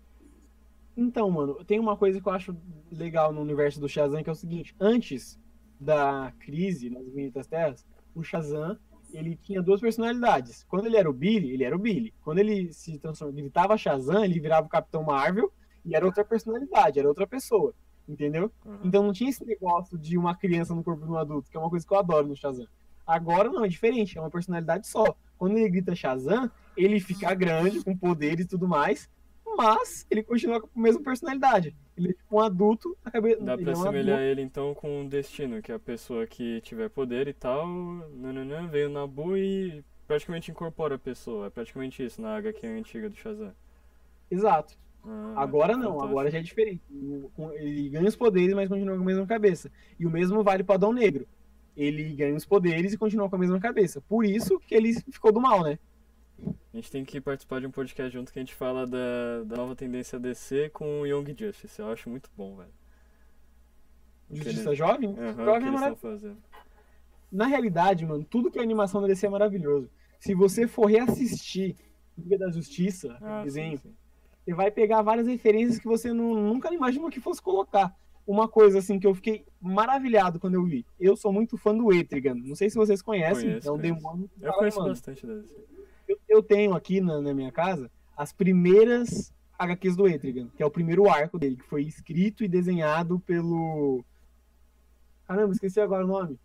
Então, mano, tem uma coisa que eu acho legal no universo do Shazam, que é o seguinte, antes da crise nas Infinitas Terras, o Shazam, ele tinha duas personalidades. Quando ele era o Billy, ele era o Billy. Quando ele se transformava, gritava Shazam, ele virava o Capitão Marvel e era outra personalidade, era outra pessoa. Entendeu? Uhum. Então não tinha esse negócio de uma criança no corpo de um adulto, que é uma coisa que eu adoro no Shazam. Agora não, é diferente, é uma personalidade só. Quando ele grita Shazam, ele fica grande, com poderes e tudo mais, mas ele continua com a mesma personalidade. Ele é tipo um adulto, a cabeça. Dá pra é assemelhar ele então com o Destino, que é a pessoa que tiver poder e tal, nananã, veio na Nabu e praticamente incorpora a pessoa. É praticamente isso na HQ antiga do Shazam. Exato. Ah, Agora não, fantástico. agora já é diferente. O- Ele ganha os poderes, mas continua com a mesma cabeça. E o mesmo vale para Adão Negro. ele ganha os poderes e continua com a mesma cabeça. Por isso que ele ficou do mal, né? A gente tem que participar de um podcast junto que a gente fala da, da nova tendência DC com o Young Justice. Eu acho muito bom, velho. O Justiça eles- Jovem? O que Jovem é maravilhoso. Na realidade, mano, tudo que é animação da DC é maravilhoso. Se você for reassistir Liga da Justiça, Ah, sim, desenho, sim. Você vai pegar várias referências que você não- nunca imaginou que fosse colocar. Uma coisa assim que eu fiquei maravilhado quando eu vi. Eu sou muito fã do Etrigan. Não sei se vocês conhecem, Conheço, é um conheço. demônio. Eu fala, conheço mano, bastante DC. eu, eu tenho aqui na, na minha casa as primeiras HQs do Etrigan, que é o primeiro arco dele, que foi escrito e desenhado pelo. Caramba, esqueci agora o nome.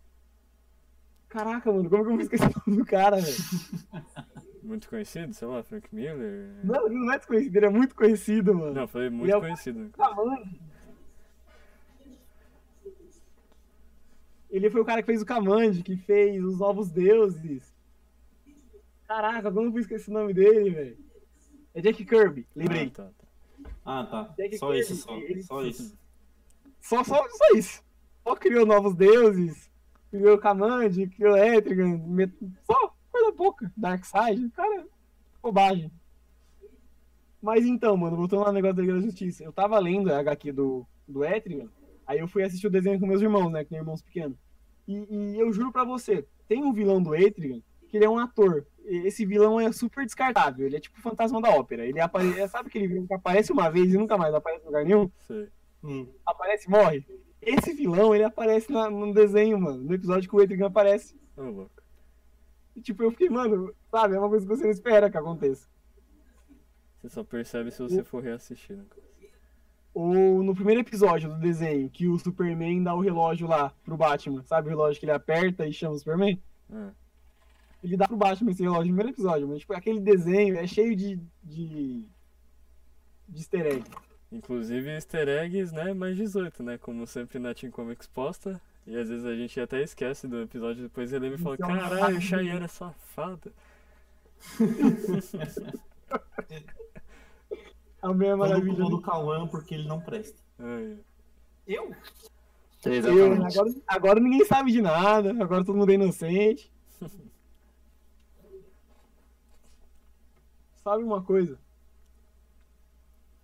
Caraca, mano, como que eu vou esquecer o nome do cara, velho? Muito conhecido, sei lá, Frank Miller. Não, ele não é desconhecido, ele é muito conhecido, mano. Não, foi Ele muito é o conhecido. Kamandi. Ele foi o cara que fez o Kamandi, que fez os Novos Deuses. Caraca, como eu vou esquecer o nome dele, velho? É Jack Kirby, lembrei. Ah, tá, tá. Ah, tá. Jack Só Kirby, isso, só. ele- Só isso. Só, só, só isso. Só criou Novos Deuses, criou Kamandi, criou Etrigan, met- só coisa pouca. Darkseid, cara, bobagem. Mas então, mano, voltando lá no negócio da Liga da Justiça. Eu tava lendo a HQ do, do Etrigan, aí eu fui assistir o desenho com meus irmãos, né, que tem irmãos pequenos. E, e eu juro pra você, tem um vilão do Etrigan, que ele é um ator. Esse vilão é super descartável, ele é tipo o fantasma da ópera. Ele aparece, sabe aquele vilão que aparece uma vez e nunca mais aparece em lugar nenhum? Sei. Hum. aparece e morre. Esse vilão, ele aparece na- no desenho, mano. No episódio que o Etrigan aparece. Louco. E, tipo, eu fiquei, mano, sabe? É uma coisa que você não espera que aconteça. Você só percebe se você for reassistir, né? Ou no primeiro episódio do desenho, que o Superman dá o relógio lá pro Batman. Sabe o relógio que ele aperta e chama o Superman? Ah, Ele dá pro Batman esse relógio no primeiro episódio. Mas, tipo, aquele desenho é cheio de. de. de easter egg. Inclusive easter eggs, né? Mais 18, né? Como sempre na Team Comics posta. E às vezes a gente até esquece do episódio, depois ele lembra e fala, Então, caralho, o Cheyenne é safado. A Todo Maravilha. do Cauã porque ele não presta. Ai, Eu? Eu, né? agora, agora ninguém sabe de nada, agora todo mundo é inocente. sabe uma coisa?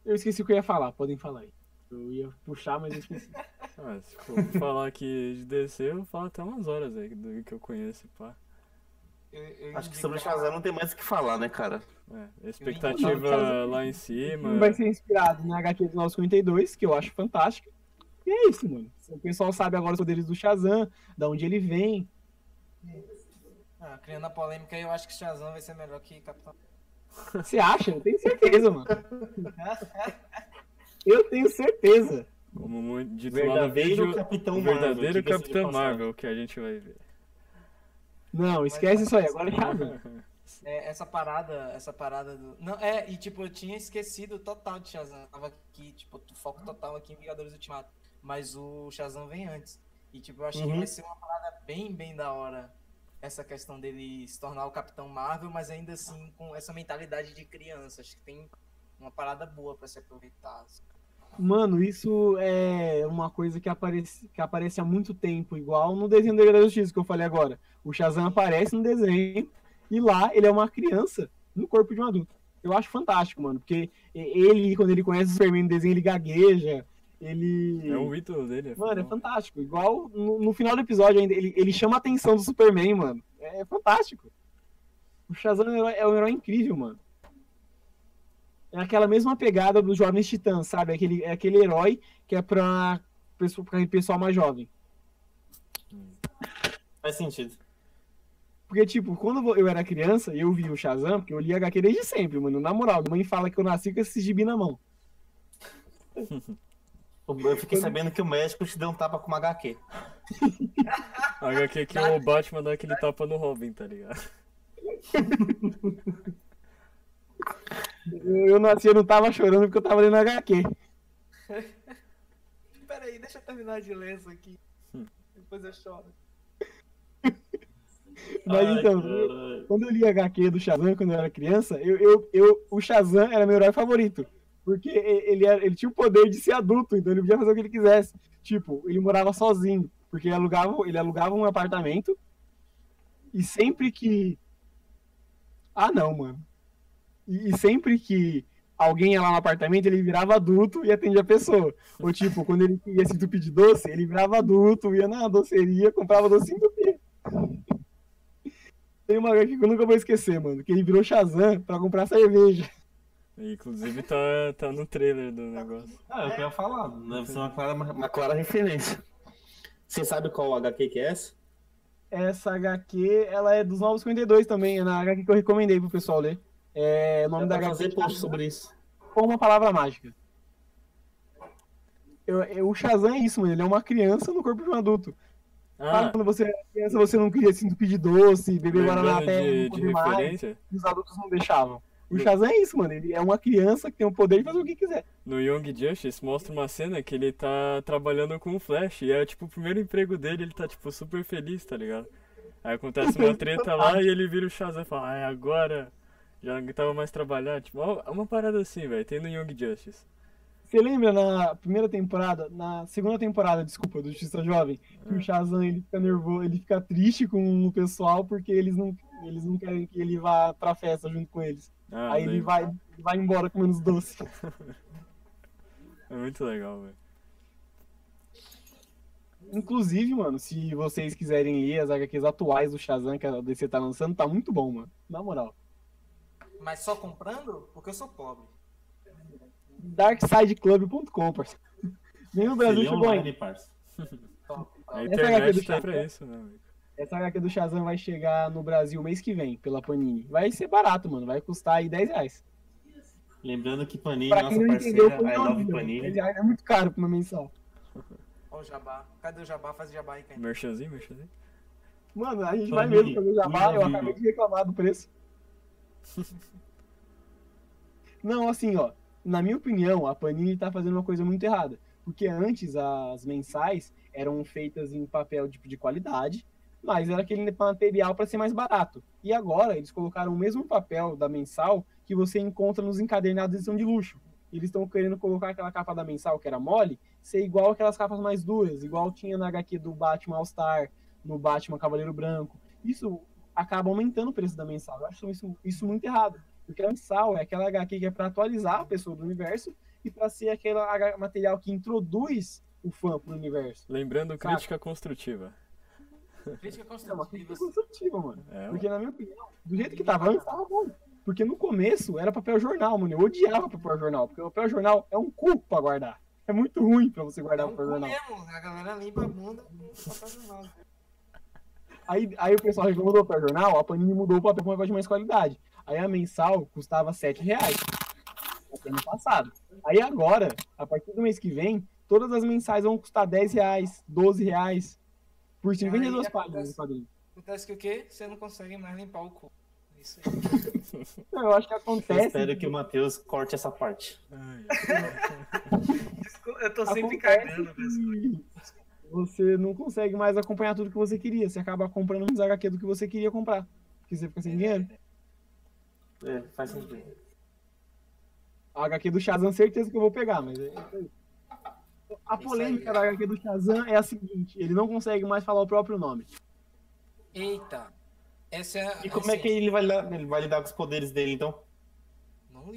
Eu esqueci o que eu ia falar, podem falar aí. Eu ia puxar, mas eu esqueci. Ah, se for falar aqui de DC, eu falo até umas horas aí do que eu conheço, pá. Eu- eu Acho que sobre a- Shazam não tem mais o que falar, né, cara? É, expectativa Não, lá em cima. Vai ser inspirado na HQ do 952, que eu acho fantástica. E é isso, mano. O pessoal sabe agora os poderes do Shazam, da onde ele vem. Ah, criando a polêmica, eu acho que Shazam vai ser melhor que Capitão. Você acha? Eu tenho certeza, mano. Eu tenho certeza. Como muito dito lá no Verdadeiro vídeo, Capitão o Marvel, verdadeiro de Capitão. Marvel que a gente vai ver. Não, esquece isso aí, agora é Shazam. É, essa parada, essa parada do. Não, é, e tipo, eu tinha esquecido total de Shazam. Eu Tava aqui, tipo, foco total aqui em Vingadores Ultimato. Mas o Shazam vem antes. E tipo, eu acho que Uhum. vai ser uma parada bem, bem da hora. Essa questão dele se tornar o Capitão Marvel, mas ainda assim com essa mentalidade de criança. Acho que tem uma parada boa pra se aproveitar. assim. Mano, isso é uma coisa que aparece, que aparece há muito tempo, igual no desenho da Liga da Justiça que eu falei agora. O Shazam aparece no desenho e lá ele é uma criança no corpo de um adulto. Eu acho fantástico, mano, porque ele, quando ele conhece o Superman no desenho, ele gagueja, ele... É o ídolo dele. Mano, é fantástico. Igual no, no final do episódio ainda, ele, ele chama a atenção do Superman, mano. É fantástico. O Shazam é um herói, é um herói incrível, mano. É aquela mesma pegada dos Jovens Titãs, sabe? Aquele, é aquele herói que é pra pessoa, pra pessoal mais jovem. Faz sentido. Porque, tipo, quando eu era criança, eu vi o Shazam, porque eu li HQ desde sempre, mano. Na moral, minha mãe fala que eu nasci com esse gibi na mão. Eu fiquei sabendo que o médico te deu um tapa com uma HQ. HQ que o Batman dá aquele tapa no Robin, tá ligado? Eu, eu nasci, eu não tava chorando porque eu tava lendo HQ. Pera aí, deixa eu terminar de ler isso aqui. Depois eu choro. Mas Ai, então, caralho. quando eu li HQ do Shazam quando eu era criança, eu, eu, eu, o Shazam era meu herói favorito. Porque ele, era- ele tinha o poder de ser adulto, então ele podia fazer o que ele quisesse. Tipo, ele morava sozinho. Porque ele alugava, ele alugava um apartamento e sempre que. Ah, não, mano. E, e sempre que alguém ia lá no apartamento, ele virava adulto e atendia a pessoa. Ou tipo, quando ele ia se entupir de doce, ele virava adulto, ia na doceria, comprava doce e entupia. Tem uma HQ que eu nunca vou esquecer, mano, que ele virou Shazam pra comprar cerveja. Inclusive tá, tá no trailer do negócio. Ah, eu queria falar, deve ser uma clara, uma clara referência. Você sabe qual HQ que é essa? Essa HQ, ela é dos Novos 52 também, é na HQ que eu recomendei pro pessoal ler. É, o nome Dá da fazer post sobre isso. com uma palavra mágica. Eu- eu- o Shazam é isso, mano. Ele é uma criança no corpo de um adulto. Sabe Ah, quando você era criança, você não queria entupir de doce, beber guaraná até de, de mais, e os adultos não deixavam. O Shazam é isso, mano. Ele é uma criança que tem o poder de fazer o que quiser. no Young Justice mostra uma cena que ele tá trabalhando com o Flash e é tipo o primeiro emprego dele, ele tá tipo super feliz, tá ligado? Aí acontece uma treta lá e ele vira o Shazam e fala, ai, agora já não tava mais trabalhar, tipo, é uma parada assim, velho, tem no Young Justice. Você lembra na primeira temporada, na segunda temporada, desculpa, do Justiça Jovem, que É. o Shazam ele fica nervoso, ele fica triste com o pessoal porque eles não, eles não querem que ele vá pra festa junto com eles. Ah, Aí ele vai, vai embora comendo os doces. É muito legal, velho. Inclusive, mano, se vocês quiserem ler as HQs atuais do Shazam que a DC tá lançando, tá muito bom, mano. Na moral. Mas só comprando? Porque eu sou pobre. darksideclub.com, parceiro. Nem no Brasil é chegou online. A internet tá pra isso, né, amigo? Essa HQ do Shazam vai chegar no Brasil mês que vem, pela Panini. Vai ser barato, mano. Vai custar aí 10 reais. Lembrando que Panini, Pra nossa entendeu, parceira, foi I uma love vida. Panini. 10 reais é muito caro pra uma mensal. Ó o jabá. Cadê o jabá? Faz o jabá aí, cara. Merchanzinho, merchanzinho. Mano, a gente vai Panini, mesmo fazer jabá. Eu acabei de reclamar do preço. Não, assim, ó. Na minha opinião, a Panini tá fazendo uma coisa muito errada. Porque antes as mensais eram feitas em papel tipo, de qualidade, mas era aquele material para ser mais barato. E agora eles colocaram o mesmo papel da mensal que você encontra nos encadernados de edição de luxo. Eles estão querendo colocar aquela capa da mensal que era mole, ser igual aquelas capas mais duras, igual tinha na HQ do Batman All Star, no Batman Cavaleiro Branco. Isso acaba aumentando o preço da mensal. Eu acho isso, isso muito errado. Porque a mensal é aquela HQ que é para atualizar a pessoa do universo e para ser aquele material que introduz o fã pro universo. Lembrando, Saca. crítica construtiva. Crítica É uma crítica construtiva. construtiva, mano. É, Porque, na minha opinião, do jeito que tava antes, tava bom. Porque no começo era papel jornal, mano. Eu odiava papel jornal, porque o papel jornal é um cu pra guardar. É muito ruim pra você É guardar um papel jornal. mesmo. A galera limpa a bunda com papel jornal. Aí, aí o pessoal reclamou do papel jornal, a Panini mudou o papel para um papel de mais qualidade. Aí a mensal custava 7 reais. Ano passado. Aí agora, a partir do mês que vem, todas as mensais vão custar 10 reais, 12 reais. Por 52 Aí páginas acontece- do quadrinho. Acontece que o quê? Você não consegue mais limpar o cu. Isso aí. Eu acho que Eu acontece. espero que o Matheus corte essa parte. Eu tô sempre acontece cagando, que Você não consegue mais acompanhar tudo que você queria. Você acaba comprando menos HQ do que você queria comprar. Porque você fica sem dinheiro. É, faz sentido. A HQ do Shazam, certeza que eu vou pegar, mas é isso aí. A Isso polêmica aí. da HQ do Shazam é a seguinte: ele não consegue mais falar o próprio nome. Eita. Essa é a. E como é que ele vai, lidar- ele vai lidar com os poderes dele, então?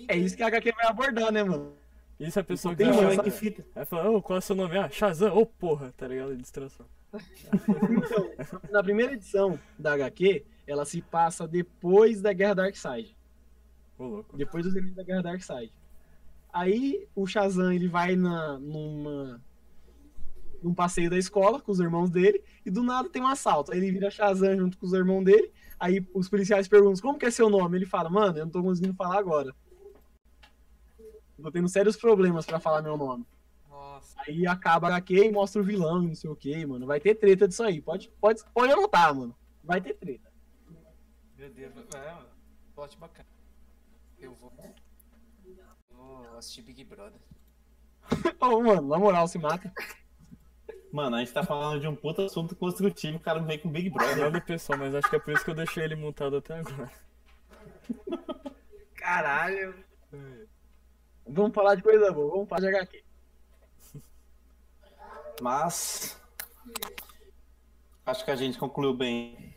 É isso que a HQ vai abordar, né, mano? E se a pessoa Tem Shazam? que fita. Aí fala, ô, qual é o seu nome? Ah, Shazam, ô porra, tá ligado? Ele se transforma. Então, na primeira edição da HQ, ela se passa depois da Guerra Darkseid. Louco. Depois dos eventos da Guerra Darkseid. Aí o Shazam ele vai na, numa, num passeio da escola com os irmãos dele e do nada tem um assalto. Aí ele vira Shazam junto com os irmãos dele. Aí os policiais perguntam como que é seu nome? Ele fala, mano, eu não tô conseguindo falar agora. Eu tô tendo sérios problemas pra falar meu nome. Nossa. Aí acaba a HQ e mostra o vilão e não sei o que, mano. Vai ter treta disso aí. Pode, pode, pode anotar, mano. Vai ter treta. Meu Deus. É, mano. Plot bacana. Eu vou. Vou assistir Big Brother. Ô, mano, na moral, se mata. Mano, a gente tá falando de um puta assunto construtivo, o cara vem com Big Brother. Nada pessoal, mas acho que é por isso que eu deixei ele mutado até agora. Caralho. Vamos falar de coisa boa, vamos falar de HQ. Mas Acho que a gente concluiu bem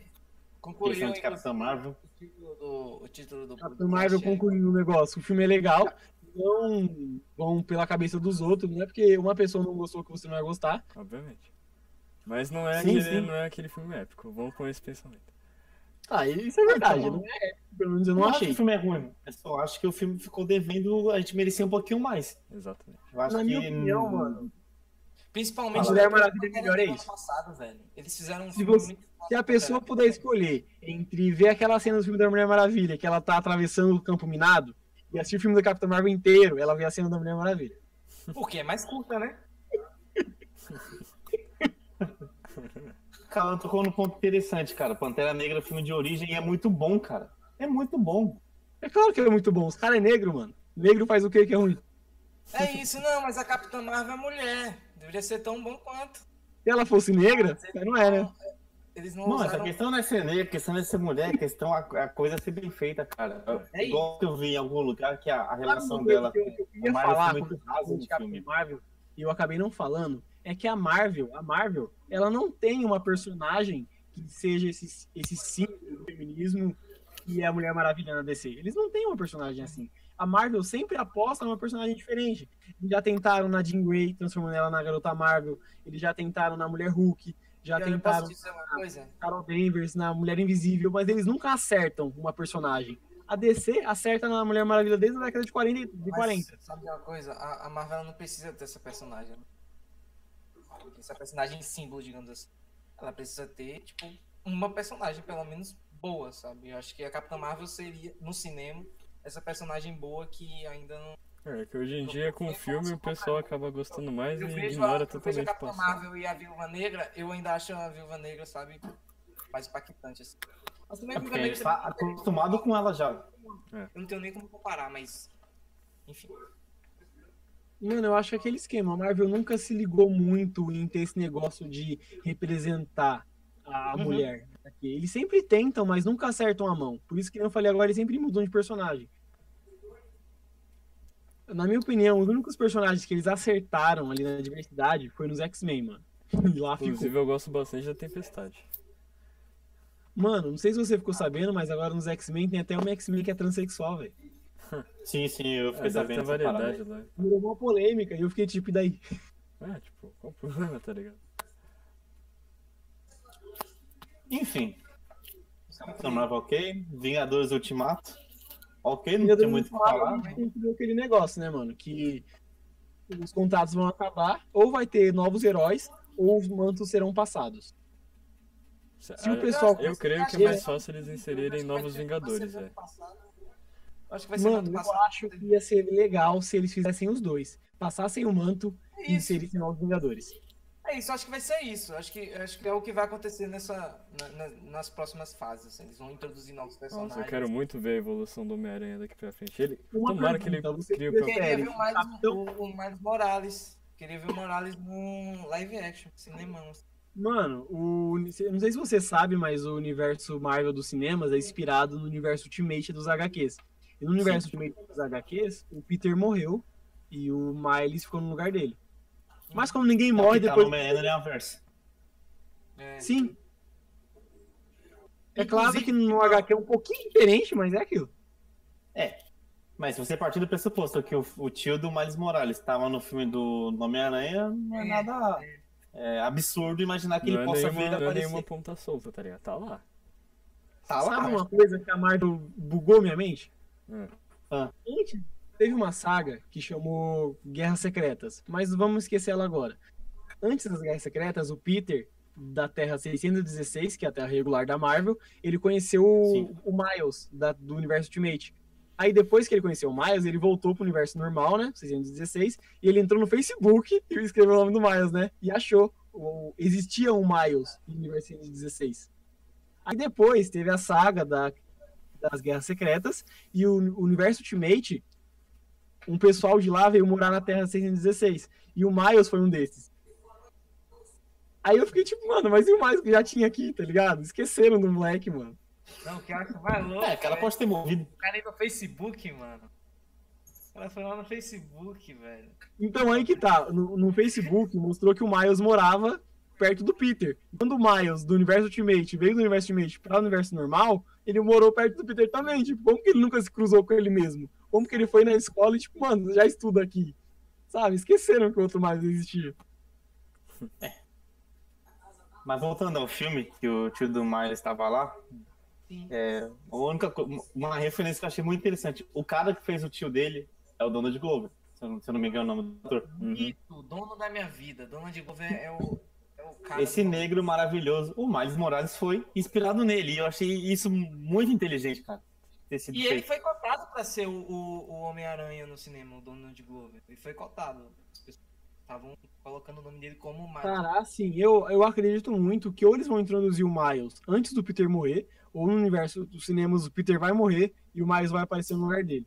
Concluiu, questão de Capitão Marvel. O título do, o título do Capitão Marvel é- concluiu o negócio. O filme é legal. Não vão pela cabeça dos outros, não é porque uma pessoa não gostou que você não vai gostar. Obviamente. Mas não é, Sim, aquele, sim. não é aquele filme épico. Vamos com esse pensamento. Ah, isso é verdade. Então, não é, pelo menos eu não acho que achei. o filme é ruim. Eu só acho que o filme ficou devendo, a gente merecia um pouquinho mais. Exatamente. Eu acho Na que... minha opinião, mano, Principalmente A Mulher Maravilha da é melhor, é isso. Passado, velho. Eles fizeram um Se filme você- muito se a pessoa puder escolher entre ver aquela cena do filme da Mulher Maravilha, que ela tá atravessando o campo minado, e assistir o filme do Capitão Marvel inteiro, ela vê a cena da Mulher Maravilha. Porque é mais curta, né? Cara, tocou num ponto interessante, cara. Pantera Negra é filme de origem e é muito bom, cara. É muito bom. É claro que é muito bom. Os caras é negro, mano. Negro faz o que que é ruim? É isso, não, mas a Capitã Marvel é mulher. Deveria ser tão bom quanto. Se ela fosse negra, não é, né? Eles não Mano, essa usaram... questão não é ser negra, a questão não é ser mulher, a questão é a, a coisa ser bem feita, cara. É Igual que eu vi em algum lugar que a, a relação coisa dela eu, com que eu a queria Marvel falar foi muito rasa no de Capitão filme. Marvel, e eu acabei não falando, é que a Marvel, a Marvel, ela não tem uma personagem que seja esse, esse símbolo do feminismo que é a Mulher Maravilha na DC. Eles não têm uma personagem assim. A Marvel sempre aposta numa personagem diferente. Eles já tentaram na Jean Grey, transformando ela na Garota Marvel. Eles já tentaram na Mulher Hulk. Já Eu tentaram coisa? Carol Danvers, na Mulher Invisível, mas eles nunca acertam uma personagem. A DC acerta na Mulher Maravilha desde a década de 40. e- De Mas, 40. Sabe uma coisa? A, a Marvel não precisa ter essa personagem. Essa personagem símbolo, digamos assim. Ela precisa ter, tipo, uma personagem, pelo menos, boa, sabe? Eu acho que a Capitã Marvel seria, no cinema, essa personagem boa que ainda não. É que hoje em dia com o filme o pessoal acaba gostando mais Eu e vejo, ignora eu vejo a totalmente Capitã. Marvel e a Viúva Negra, eu ainda acho a Viúva Negra, sabe, mais impactante, assim. Mas também É a porque Viúva Negra tá acostumado com ela já. Eu não tenho nem como comparar, mas. Enfim. Mano, eu acho que aquele esquema. A Marvel nunca se ligou muito em ter esse negócio de representar a Uhum. mulher. aqui. Eles sempre tentam, mas nunca acertam a mão. Por isso que eu falei agora, eles sempre mudam de personagem. Na minha opinião, os únicos personagens que eles acertaram ali na diversidade foi nos X-Men, mano. E lá ficou. Inclusive eu gosto bastante da Tempestade. Mano, não sei se você ficou sabendo, mas agora nos X-Men tem até um X-Men que é transexual, velho. Sim, sim, eu É, fiquei deve sabendo variedade lá. Virou uma polêmica e eu fiquei tipo, e daí? É, tipo, qual o problema, tá ligado? Enfim. Capitão Marvel ok. Vingadores Ultimato. Ok, não Vingadores tem muito o que falar. a gente concluiu aquele negócio, né, mano? Que os contratos vão acabar, ou vai ter novos heróis, ou os mantos serão passados. Se o pessoal. Eu creio que é mais fácil eles inserirem novos Vingadores, velho. Acho que vai ser Mano, ano eu passado. acho que ia ser legal se eles fizessem os dois. Passassem o manto É e inserissem novos Vingadores. É isso, acho que vai ser isso. Acho que, acho que é o que vai acontecer nessa, na- na- nas próximas fases. assim. Eles vão introduzir novos personagens. Nossa, eu quero muito ver a evolução do Homem-Aranha daqui pra frente. Ele, Uma tomara que ele pergunta, você crie o próprio. Queria ver mais o, o Miles Morales. Queria ver o Morales no live action, cinema. Mano, o, eu não sei se você sabe, mas o universo Marvel dos cinemas é inspirado no universo Ultimate dos HQs. E no universo Ultimate dos HQs, o Peter morreu e o Miles ficou no lugar dele. Mas como ninguém morre Tá depois. no Universe. É. Sim. É claro que no HQ é um pouquinho diferente, mas é aquilo. Mas se você partir do pressuposto que o, o tio do Miles Morales estava no filme do Homem-Aranha, não é É, nada é, absurdo imaginar que Não ele é, possa nenhuma, vir a não é aparecer. nenhuma ponta solta, tá ligado? Tá lá. Tá lá. Sabe uma coisa que a Marvel bugou minha mente? Hum. Ah. Antes, teve uma saga que chamou Guerras Secretas, mas vamos esquecer ela agora. Antes das Guerras Secretas, o Peter, da Terra 616, que é a Terra regular da Marvel, ele conheceu o, o Miles, da- do universo Ultimate. Aí depois que ele conheceu o Miles, ele voltou pro universo normal, né? 616, e ele entrou no Facebook e escreveu o nome do Miles, né? E achou. O, existia um Miles no universo 616. Aí depois teve a saga da, das Guerras Secretas e o, o universo Ultimate, um pessoal de lá veio morar na Terra 616. E o Miles foi um desses. Aí eu fiquei tipo, mano, mas e o Miles que já tinha aqui, tá ligado? Esqueceram do moleque, mano. Não, que eu acho mais louco. É, que ela velho. pode ter morrido. O cara aí no Facebook, mano. O cara foi lá no Facebook, velho. Então aí que tá, no, no Facebook mostrou que o Miles morava perto do Peter. Quando o Miles, do universo Ultimate, veio do universo Ultimate para o universo normal, ele morou perto do Peter também. Tipo, como que ele nunca se cruzou com ele mesmo? Como que ele foi na escola e, tipo, mano, já estuda aqui. Sabe? Esqueceram que o outro Miles existia. Mas voltando ao filme, que o tio do Miles estava lá, Sim. é, a única, uma referência que eu achei muito interessante. O cara que fez o tio dele é o Donald Glover, se eu não, se eu não me engano o nome do ator. Isso, dono da minha vida. Donald Glover é o, é o. Esse negro maravilhoso, o Miles Morales foi inspirado nele. E eu achei isso muito inteligente, cara. Ter sido E ele feito. foi cotado pra ser o, o, o Homem-Aranha no cinema, o Donald Glover. Ele foi cotado. As pessoas estavam colocando o nome dele como Miles. Cara, assim, eu, eu acredito muito que ou eles vão introduzir o Miles antes do Peter morrer, ou no universo dos cinemas o Peter vai morrer e o Miles vai aparecer no lugar dele.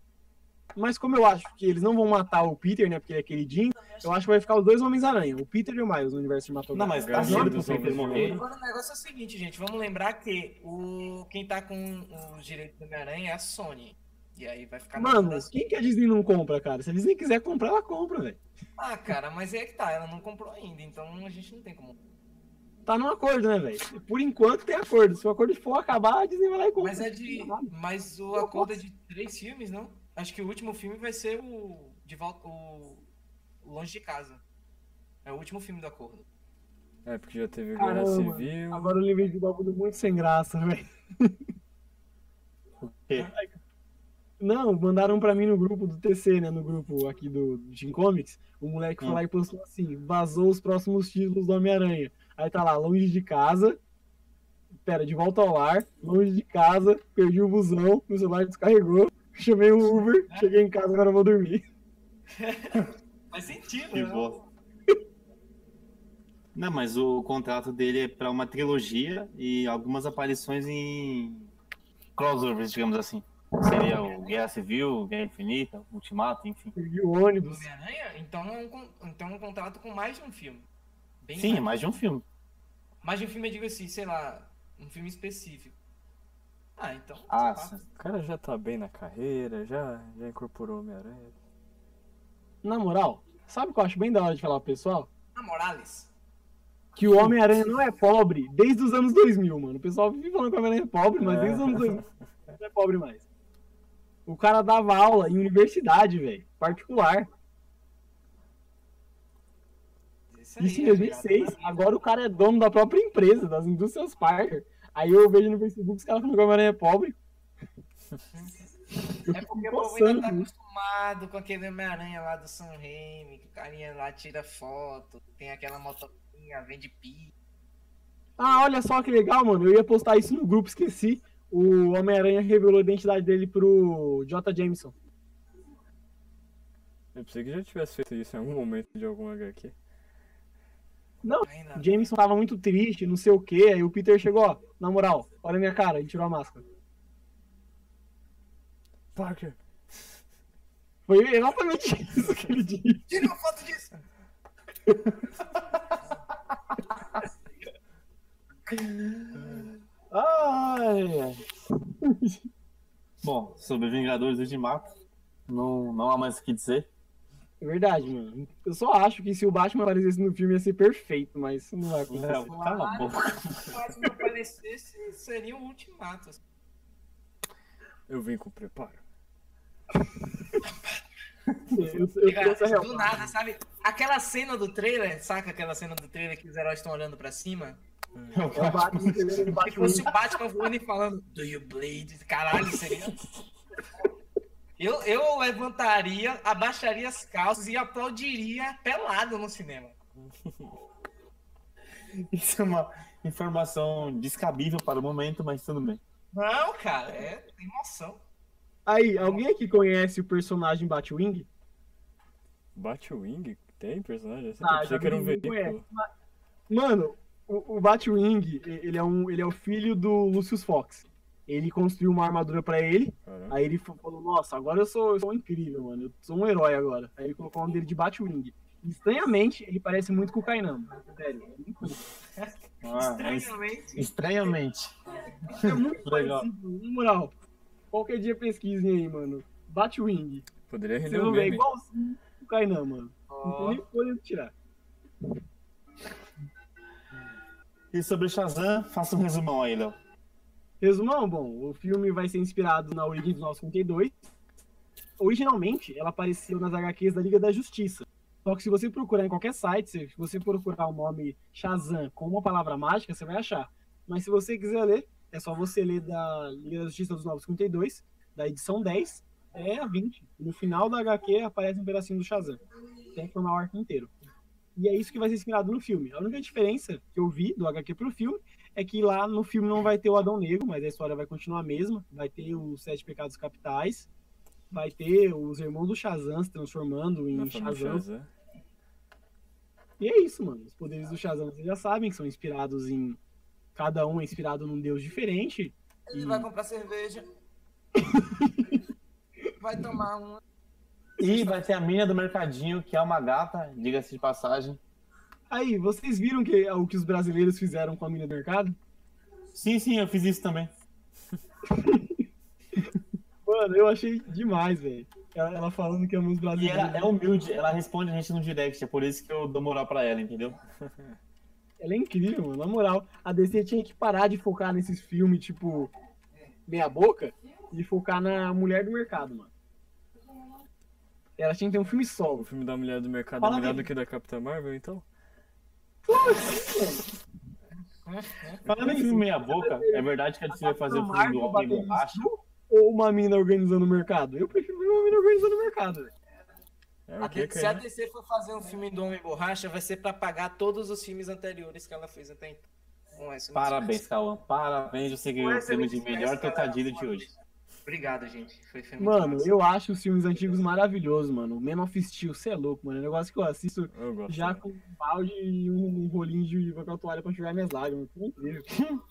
Mas como eu acho que eles não vão matar o Peter, né, porque ele é queridinho, eu acho que vai ficar os dois Homens-Aranha, o Peter e o Miles no universo cinematográfico. Não, mas tá Garcia certo dos o Peter Homens morrer. Agora o negócio é o seguinte, gente. Vamos lembrar que o, quem tá com os direitos do Homem-Aranha é a Sony. E aí vai ficar. Mano, quem que a Disney não compra, cara? Se a Disney quiser comprar, ela compra, velho. Ah, cara, mas é que tá. Ela não comprou ainda, então a gente não tem como. Tá num acordo, né, velho? Por enquanto tem acordo. Se o acordo for acabar, a Disney vai lá e compra. Mas é de. Mas o acordo é de três filmes, não? Acho que o último filme vai ser o. De volta. O. Longe de Casa. É o último filme do acordo. É, porque já teve Guerra Caramba, Civil. Agora eu lembrei de um bagulho muito sem graça, velho. quê? Não, mandaram pra mim no grupo do TC, né? No grupo aqui do, Team Comics. O moleque foi lá e postou assim: vazou os próximos títulos do Homem-Aranha. Aí tá lá, longe de casa. Pera, de volta ao lar, longe de casa, perdi o busão, meu celular descarregou, chamei o Uber, cheguei em casa, agora eu vou dormir. Faz sentido, Que né? bosta. Não, mas o contrato dele é pra uma trilogia e algumas aparições em crossovers, digamos assim. Seria o Guerra Civil, Guerra Infinita, Ultimato, enfim. Perdi o ônibus. Homem-Aranha? Então é um, então é um contrato com mais de um filme. Bem Sim, é mais de um filme. Mais de um filme, eu digo assim, sei lá, um filme específico. Ah, então. Ah, lá. sim. O cara já tá bem na carreira, já, já incorporou o Homem-Aranha. Na moral, sabe o que eu acho bem da hora de falar pro pessoal? Na Morales. Que o Homem-Aranha não é pobre desde os anos 2000, mano. O pessoal vive falando que o Homem-Aranha é pobre, mas desde os anos 2000 não é pobre mais. O cara dava aula em universidade, velho. Particular. Isso, aí, Isso em é 2006. virado na Agora o cara é dono da própria empresa, das indústrias Parker. Aí eu vejo no Facebook os caras falando que o Homem-Aranha é pobre. É porque o povo ainda tá acostumado com aquele Homem-Aranha lá do Sam Raimi, que o carinha lá tira foto, tem aquela motoquinha, vende pizza. Ah, olha só que legal, mano. Eu ia postar isso no grupo, esqueci. O Homem-Aranha revelou a identidade dele pro J. Jameson. Eu pensei que já tivesse feito isso em algum momento de algum HQ. Ainda. O Jameson tava muito triste, não sei o que. Aí o Peter chegou, ó, na moral, olha a minha cara, ele tirou a máscara. Parker! Foi exatamente isso que ele disse. Tira uma foto disso! Ai, ai. Bom, sobre Vingadores Ultimato, não, não há mais o que dizer. É verdade, mano. Eu só acho que se o Batman aparecesse no filme ia ser perfeito, mas isso não vai acontecer. Léo, cala a boca. Se o Batman aparecesse, seria o ultimato. assim. Eu vim com preparo. Eu, eu, eu Cara, a real. do nada, sabe? Aquela cena do trailer, saca aquela cena do trailer que os heróis estão olhando pra cima? É o Batman entendendo o Se Batman. fosse o Batman voando e falando, Do you bleed? Caralho, seria. Eu, eu levantaria, abaixaria as calças e aplaudiria pelado no cinema. Isso é uma informação descabível para o momento, mas tudo bem. Não, cara, é emoção. Aí, alguém aqui conhece o personagem Batwing? Batwing? Tem personagem? Ah, eu pensei já que era um veículo. Mano, o, o Batwing, ele é, um, ele é o filho do Lucius Fox. Ele construiu uma armadura pra ele, Caramba. aí ele falou, nossa, agora eu sou, eu sou incrível, mano, eu sou um herói agora. Aí ele colocou o nome dele de Batwing. Estranhamente, ele parece muito com o Kainan. Sério, é muito, Ah, Estranhamente. estranhamente. é muito Legal. parecido, na moral. Qualquer dia pesquisem aí, mano. Batwing. Poderia Vocês render um vão ver, é meme. igualzinho o Kainan, mano. Não tem nem folha de tirar. E sobre Shazam, faça um resumão aí, Léo. Resumão, bom, o filme vai ser inspirado na origem dos 952. Originalmente, ela apareceu nas HQs da Liga da Justiça. Só que se você procurar em qualquer site, se você procurar o nome Shazam com uma palavra mágica, você vai achar. Mas se você quiser ler, é só você ler da Liga da Justiça dos 952, da edição 10, é a 20. No final da HQ aparece um pedacinho do Shazam. Tem que formar o arco inteiro. E é isso que vai ser inspirado no filme. A única diferença que eu vi do HQ pro filme é que lá no filme não vai ter o Adão Negro, mas a história vai continuar a mesma. Vai ter os Sete Pecados Capitais, vai ter os irmãos do Shazam se transformando em Shazam. Shazam. E é isso, mano. Os poderes do Shazam vocês já sabem que são inspirados em. Cada um é inspirado num deus diferente. Ele E- vai comprar cerveja. vai tomar uma. E vai ter a mina do mercadinho, que é uma gata, diga-se de passagem. Aí, vocês viram que, o que os brasileiros fizeram com a mina do mercado? Sim, sim, eu fiz isso também. Mano, eu achei demais, velho. Ela, ela falando que ama os E brasileiros. ela é humilde, ela responde a gente no direct, é por isso que eu dou moral pra ela, entendeu? Ela é incrível, mano. Na moral, a DC tinha que parar de focar nesses filmes, tipo, meia boca, e focar na mulher do mercado, mano. Ela tinha que ter um filme O solo. filme da Mulher do Mercado Fala é melhor aí. do que da Capitã Marvel, então? Falando em filme meia boca, é verdade que a DC vai fazer o filme do Homem Borracha? Ou uma mina organizando o mercado? Eu prefiro ver uma mina organizando o mercado, velho. É A que, D- se a né? DC for fazer um filme do Homem Borracha, vai ser pra pagar todos os filmes anteriores que ela fez até então. Essa Parabéns, Cauã. Parabéns, você ganhou o Essa prêmio me de melhor cara. trocadilho de hoje. Obrigado, gente. Foi, foi muito Mano, massa. eu acho os filmes antigos maravilhosos, mano. Man of Steel, você é louco, mano. É um negócio que eu assisto Eu gosto. já com um balde e um, um rolinho de papel toalha pra enxugar minhas lágrimas. Que incrível.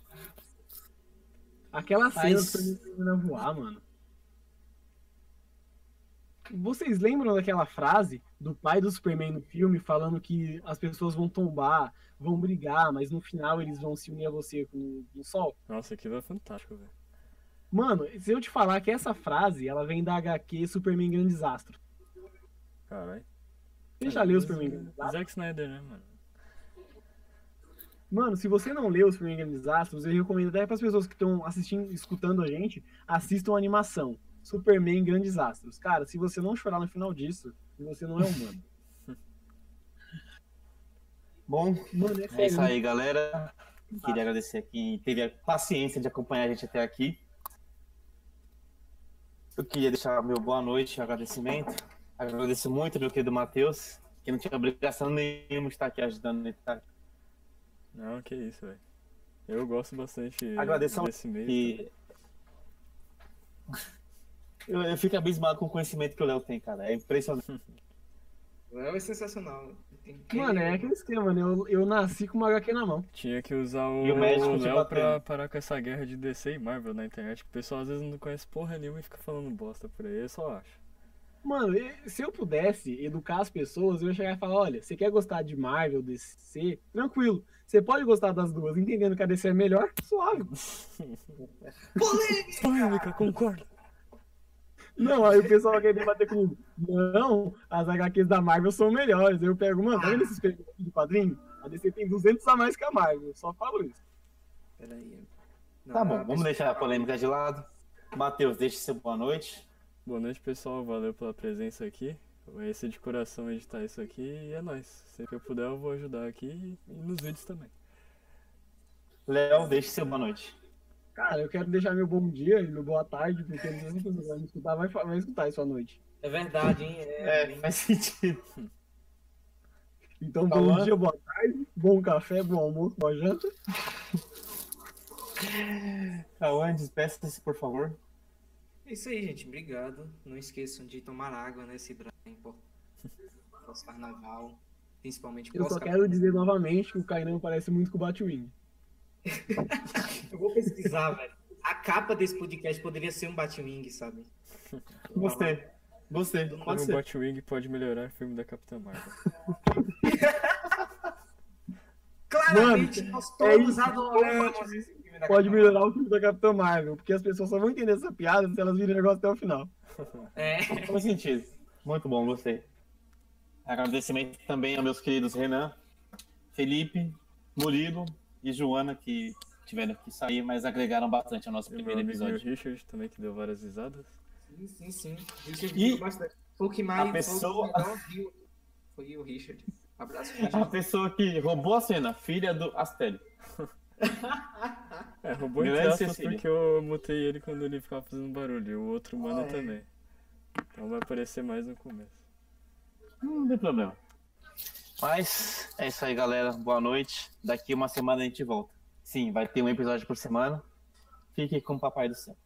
Aquela cena Mas- do Superman voar, mano. Vocês lembram daquela frase do pai do Superman no filme falando que as pessoas vão tombar, vão brigar, mas no final eles vão se unir a você com o sol? Nossa, aquilo é fantástico, velho. Mano, se eu te falar que essa frase, ela vem da HQ Superman Grandes Astros. Caralho. Você já leu o Superman Astros? Zack Snyder, né, mano? Mano, se você não leu os Superman Grandes Astros, eu recomendo até para as pessoas que estão assistindo, escutando a gente, assistam a animação. Superman Grandes Astros. Cara, se você não chorar no final disso, você não é humano. Bom, Mano, é é isso aí, galera. Queria agradecer aqui, teve a paciência de acompanhar a gente até aqui. Eu queria deixar meu boa noite, agradecimento. Agradeço muito meu querido Matheus, que não tinha obrigação nenhuma de estar aqui ajudando. tá? Não, que isso, velho. Eu gosto bastante Agradeço desse meio. E... Eu, eu fico abismado com o conhecimento que o Léo tem, cara. É impressionante. O Léo é sensacional. Que- Mano, é aquele esquema, né? Eu, eu nasci com uma HQ na mão. Tinha que usar o E o Léo batendo. pra parar com essa guerra de DC e Marvel na internet. O pessoal às vezes não conhece porra nenhuma e fica falando bosta por aí, eu só acho. Mano, se eu pudesse educar as pessoas, eu ia chegar e falar: olha, você quer gostar de Marvel, DC? Tranquilo. Você pode gostar das duas, entendendo que a DC é melhor? Suave. Polêmica, concordo. Não, aí o pessoal vai querer debater comigo. Não, as HQs da Marvel são melhores. Eu pego, mano, tá vendo esses de quadrinho? A DC tem 200 a mais que a Marvel. Só falo isso. Peraí. Não, Tá bom, vamos deixar a polêmica de lado. Matheus, deixe seu boa noite. Boa noite, pessoal. Valeu pela presença aqui. Vai ser de coração editar isso aqui e é nóis. Sempre que eu puder, eu vou ajudar aqui e nos vídeos também. Léo, deixe seu boa noite. Cara, eu quero deixar meu bom dia e meu boa tarde, porque não sei se a pessoa vai me escutar, vai, vai escutar isso à noite. É verdade, hein? É, É, faz sentido. Então, Cauã? bom dia, boa tarde, bom café, bom almoço, boa janta. Cauã, despeça-se, por favor. É isso aí, gente. Obrigado. Não esqueçam de tomar água, né? Se hidratar importante. Pós-carnaval. Principalmente Eu só quero dizer novamente que o Kainan parece muito com o Batwing. Eu vou pesquisar, velho. A capa desse podcast poderia ser um Batwing, sabe? Gostei. Gostei. Como Pode o ser. Batwing pode melhorar o filme da Capitã Marvel. Claramente, Mano, nós é todos isso. adoramos esse filme da Pode Capitã melhorar o filme da Capitã Marvel, porque as pessoas só vão entender essa piada se elas virem o negócio até o final. É. Faz sentido. Muito bom, gostei. Agradecimento também aos meus queridos Renan, Felipe, Murilo e Joana, que tiveram que sair, mas agregaram bastante ao nosso E meu primeiro amiguinho episódio. Richard também, que deu várias risadas. Sim, sim, sim. Richard E bastante. Foi o que mais a pessoa- foi o. Foi Richard. Abraço, A Richard. pessoa que roubou a cena, filha do Astério. É, roubou aspas Cecília. porque eu mutei ele quando ele ficava fazendo barulho. E o outro mano Ah, é. também. Então vai aparecer mais no começo. Não tem problema. Mas é isso aí, galera. Boa noite. Daqui uma semana a gente volta. Sim, vai ter um episódio por semana. Fique com o Papai do Céu.